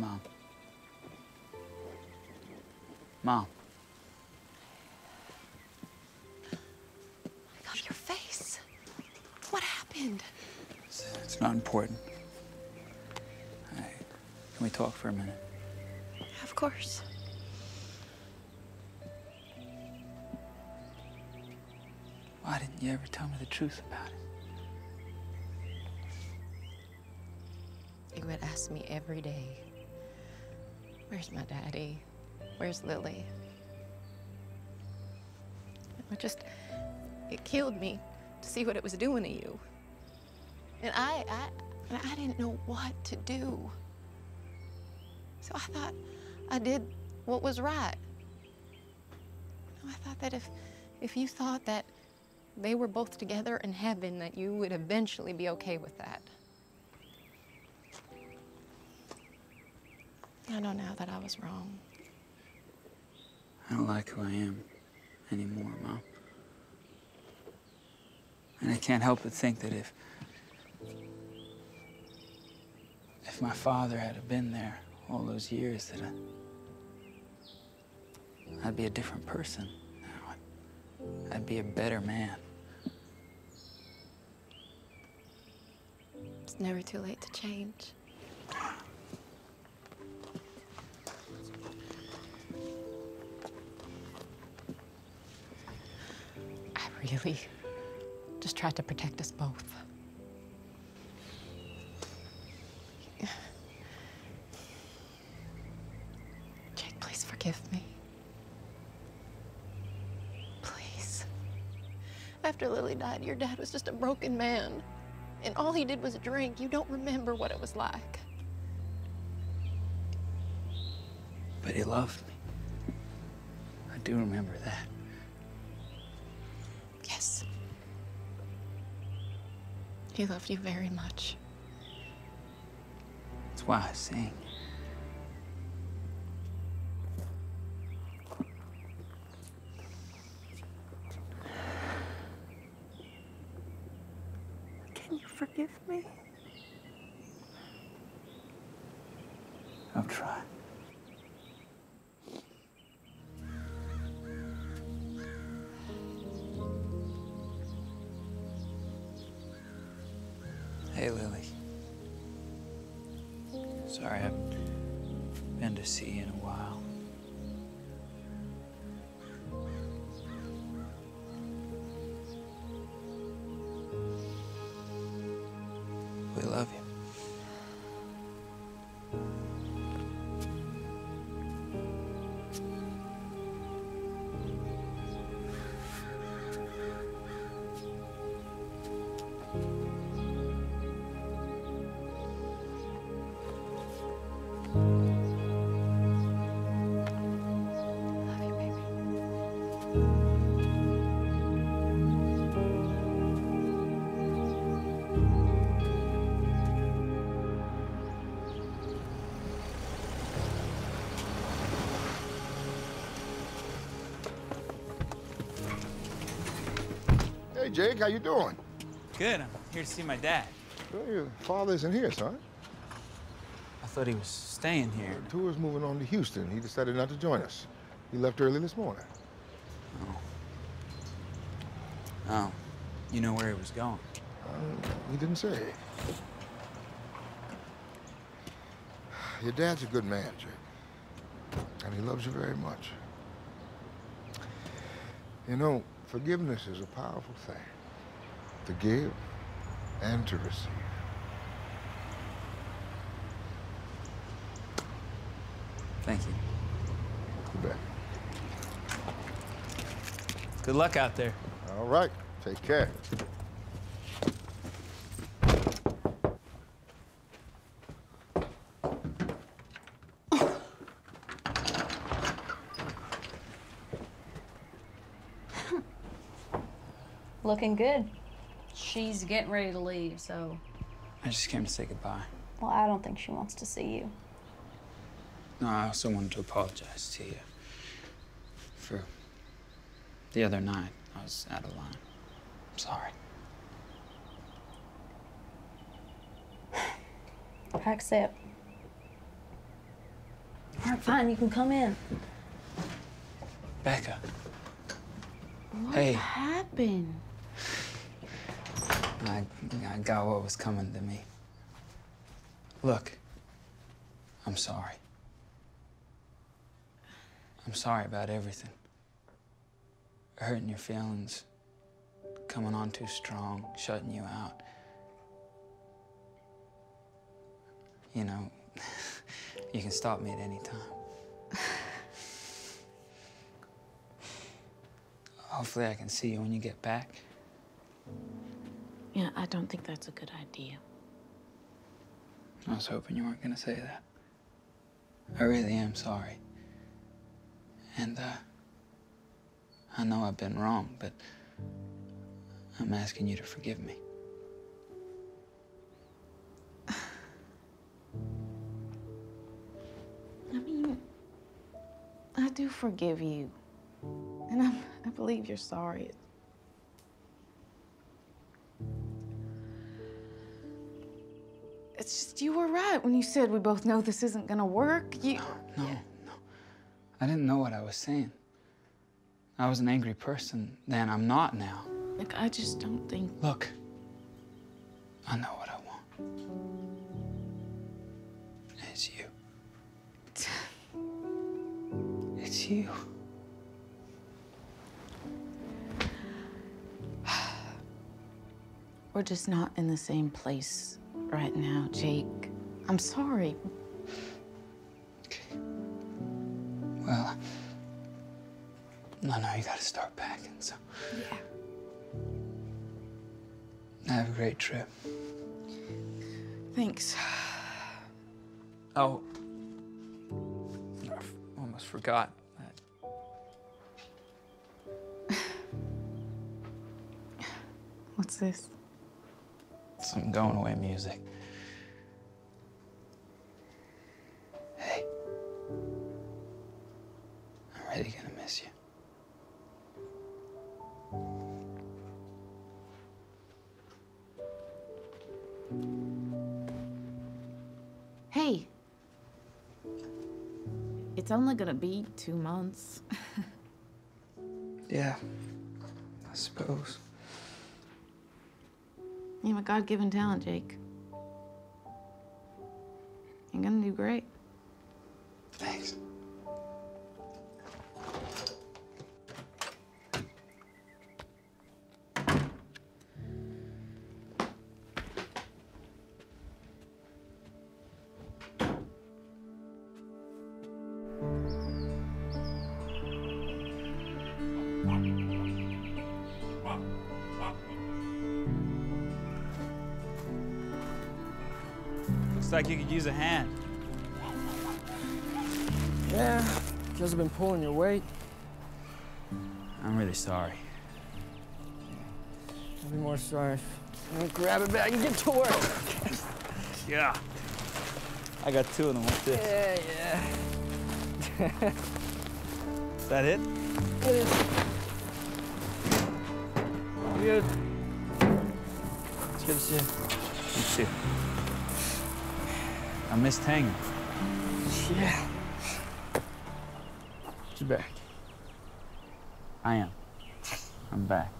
Mom. Mom. God, your face. What happened? It's not important. Hey, can we talk for a minute? Of course. Why didn't you ever tell me the truth about it? You would ask me every day, Where's my daddy? Where's Lily? It just, it killed me to see what it was doing to you. And I, I, I didn't know what to do. So I thought I did what was right. I thought that if, if you thought that they were both together in heaven, that you would eventually be okay with that. I know now that I was wrong. I don't like who I am anymore, Mom. And I can't help but think that if if my father had been there all those years, that I, I'd be a different person now. I'd, I'd be a better man. It's never too late to change. Really just tried to protect us both. Jake, please forgive me. Please. After Lily died, your dad was just a broken man. And all he did was drink. You don't remember what it was like. But he loved me. I do remember that. He loved you very much. That's why I sing. How you doing? Good. I'm here to see my dad. Well, your father isn't here, son. I thought he was staying here. The tour's moving on to Houston. He decided not to join us. He left early this morning. Oh. Oh. You know where he was going? Uh, he didn't say. Your dad's a good man, Jake. And he loves you very much. You know, forgiveness is a powerful thing. To give and to receive. Thank you. You bet. Good luck out there. All right. Take care. Looking good. She's getting ready to leave, so. I just came to say goodbye. Well, I don't think she wants to see you. No, I also wanted to apologize to you for the other night. I was out of line. I'm sorry. [sighs] I accept. All right, fine, you can come in. Becca. What Hey. happened? I, I got what was coming to me. Look, I'm sorry. I'm sorry about everything. Hurting your feelings, coming on too strong, shutting you out. You know, [laughs] you can stop me at any time. [sighs] Hopefully, I can see you when you get back. Yeah, I don't think that's a good idea. I was hoping you weren't gonna say that. I really am sorry. And, uh, I know I've been wrong, but I'm asking you to forgive me. [sighs] I mean, I do forgive you. And I'm, I believe you're sorry. It's just you were right when you said we both know this isn't gonna work. You No, no. I didn't know what I was saying. I was an angry person then. I'm not now. like I just don't think Look, I know what I want. It's you. It's you. we're just not in the same place right now, Jake. I'm sorry. Okay. Well, I know you gotta start packing, so. Yeah. Have a great trip. Thanks. Oh, I almost forgot. That. [sighs] What's this? Some going away music. Hey. I'm really gonna miss you. Hey. It's only gonna be two months. [laughs] Yeah, I suppose. You have a God given talent, Jake. You're gonna do great. Like you could use a hand. Yeah, because I've been pulling your weight. I'm really sorry. I'll be more sorry if you don't grab it back and get to work. Yeah. I got two of them. What's this? Yeah, yeah. Is that it? It is. Good. It's good to see you. Me too. I missed hanging. Yeah. you're back. I am. I'm back.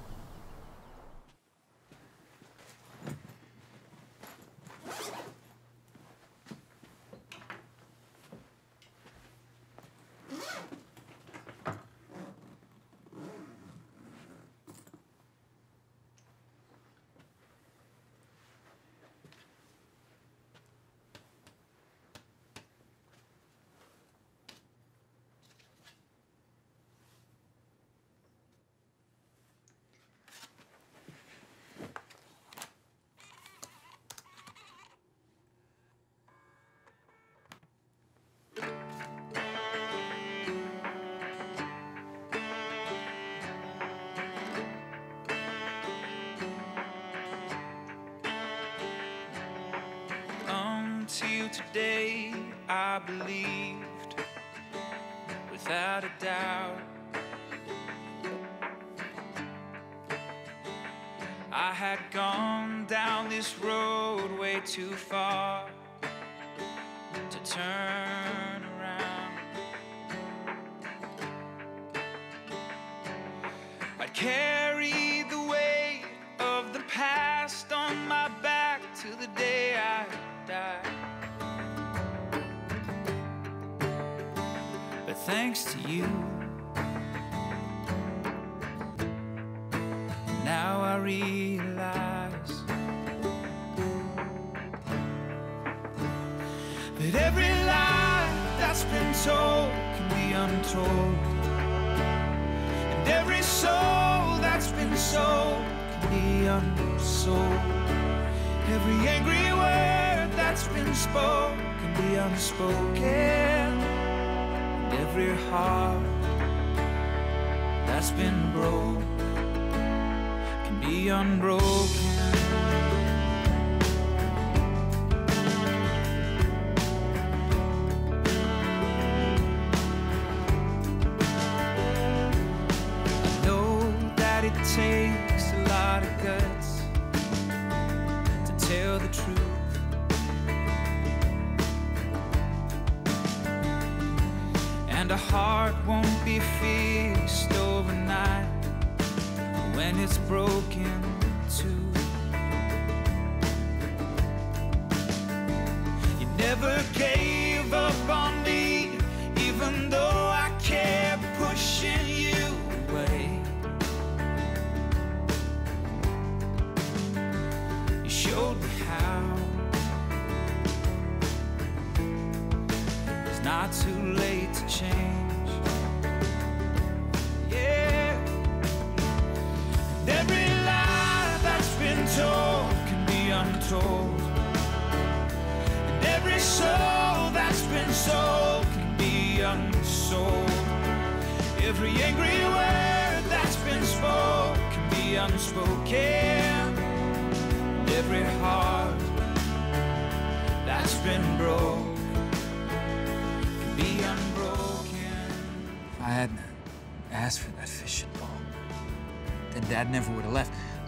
Today, I believed without a doubt. I had gone down this road way too far to turn be untold, and every soul that's been sold can be unsold. Every angry word that's been spoken can be unspoken. And every heart that's been broke can be unbroken.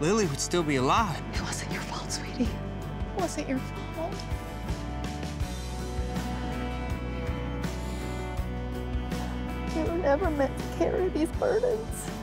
Lily would still be alive. It wasn't your fault, sweetie. It wasn't your fault. You were never meant to carry these burdens.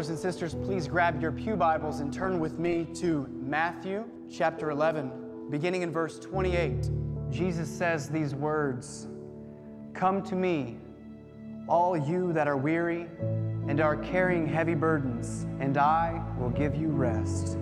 Brothers and sisters, please grab your Pew Bibles and turn with me to Matthew chapter 11, beginning in verse 28. Jesus says these words Come to me, all you that are weary and are carrying heavy burdens, and I will give you rest.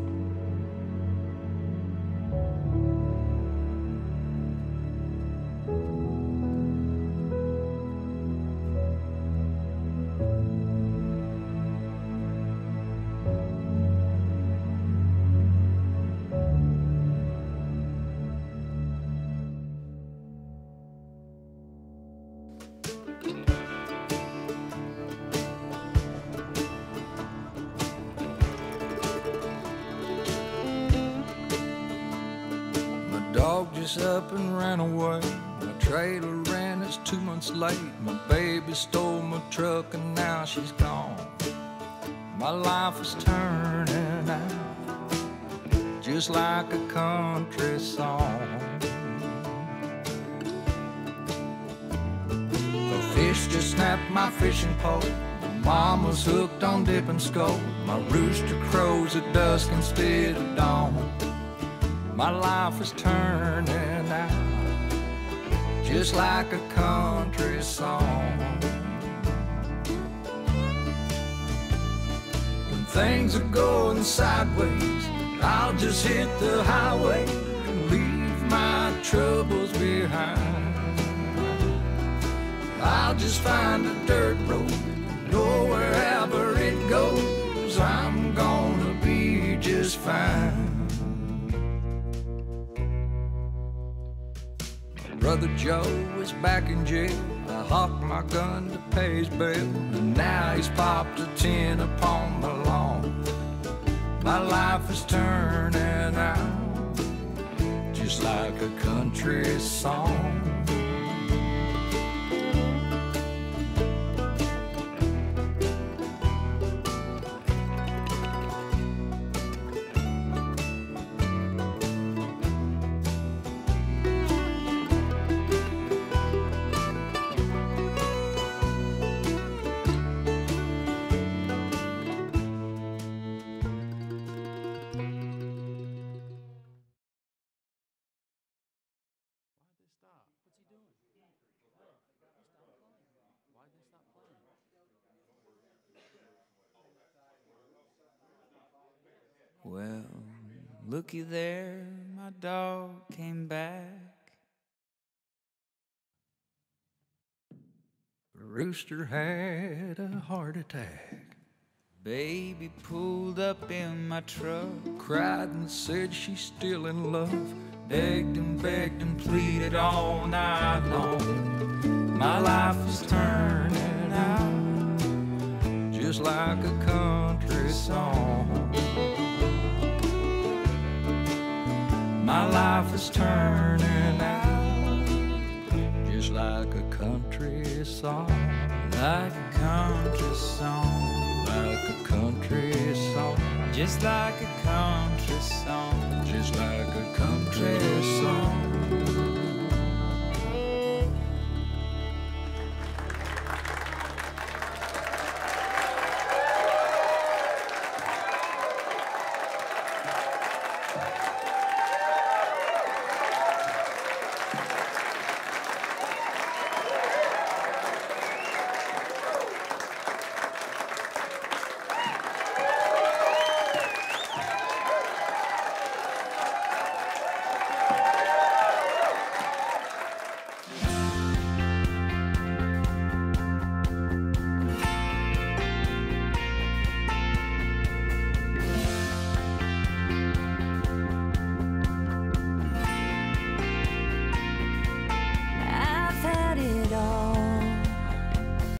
And scope. My rooster crows at dusk instead of dawn. My life is turning out just like a country song. When things are going sideways, I'll just hit the highway and leave my troubles behind. I'll just find a dirt road, go wherever it goes. I'm gonna be just fine. Brother Joe is back in jail. I hawked my gun to pay his bail, and now he's popped a tin upon my lawn. My life is turning out just like a country song. Looky there, my dog came back. Rooster had a heart attack. Baby pulled up in my truck. Cried and said she's still in love. Begged and begged and pleaded all night long. My life is turning out just like a country song. My life is turning out just like a country song. like a country song. Like a country song. Just like a country song. Just like a country song.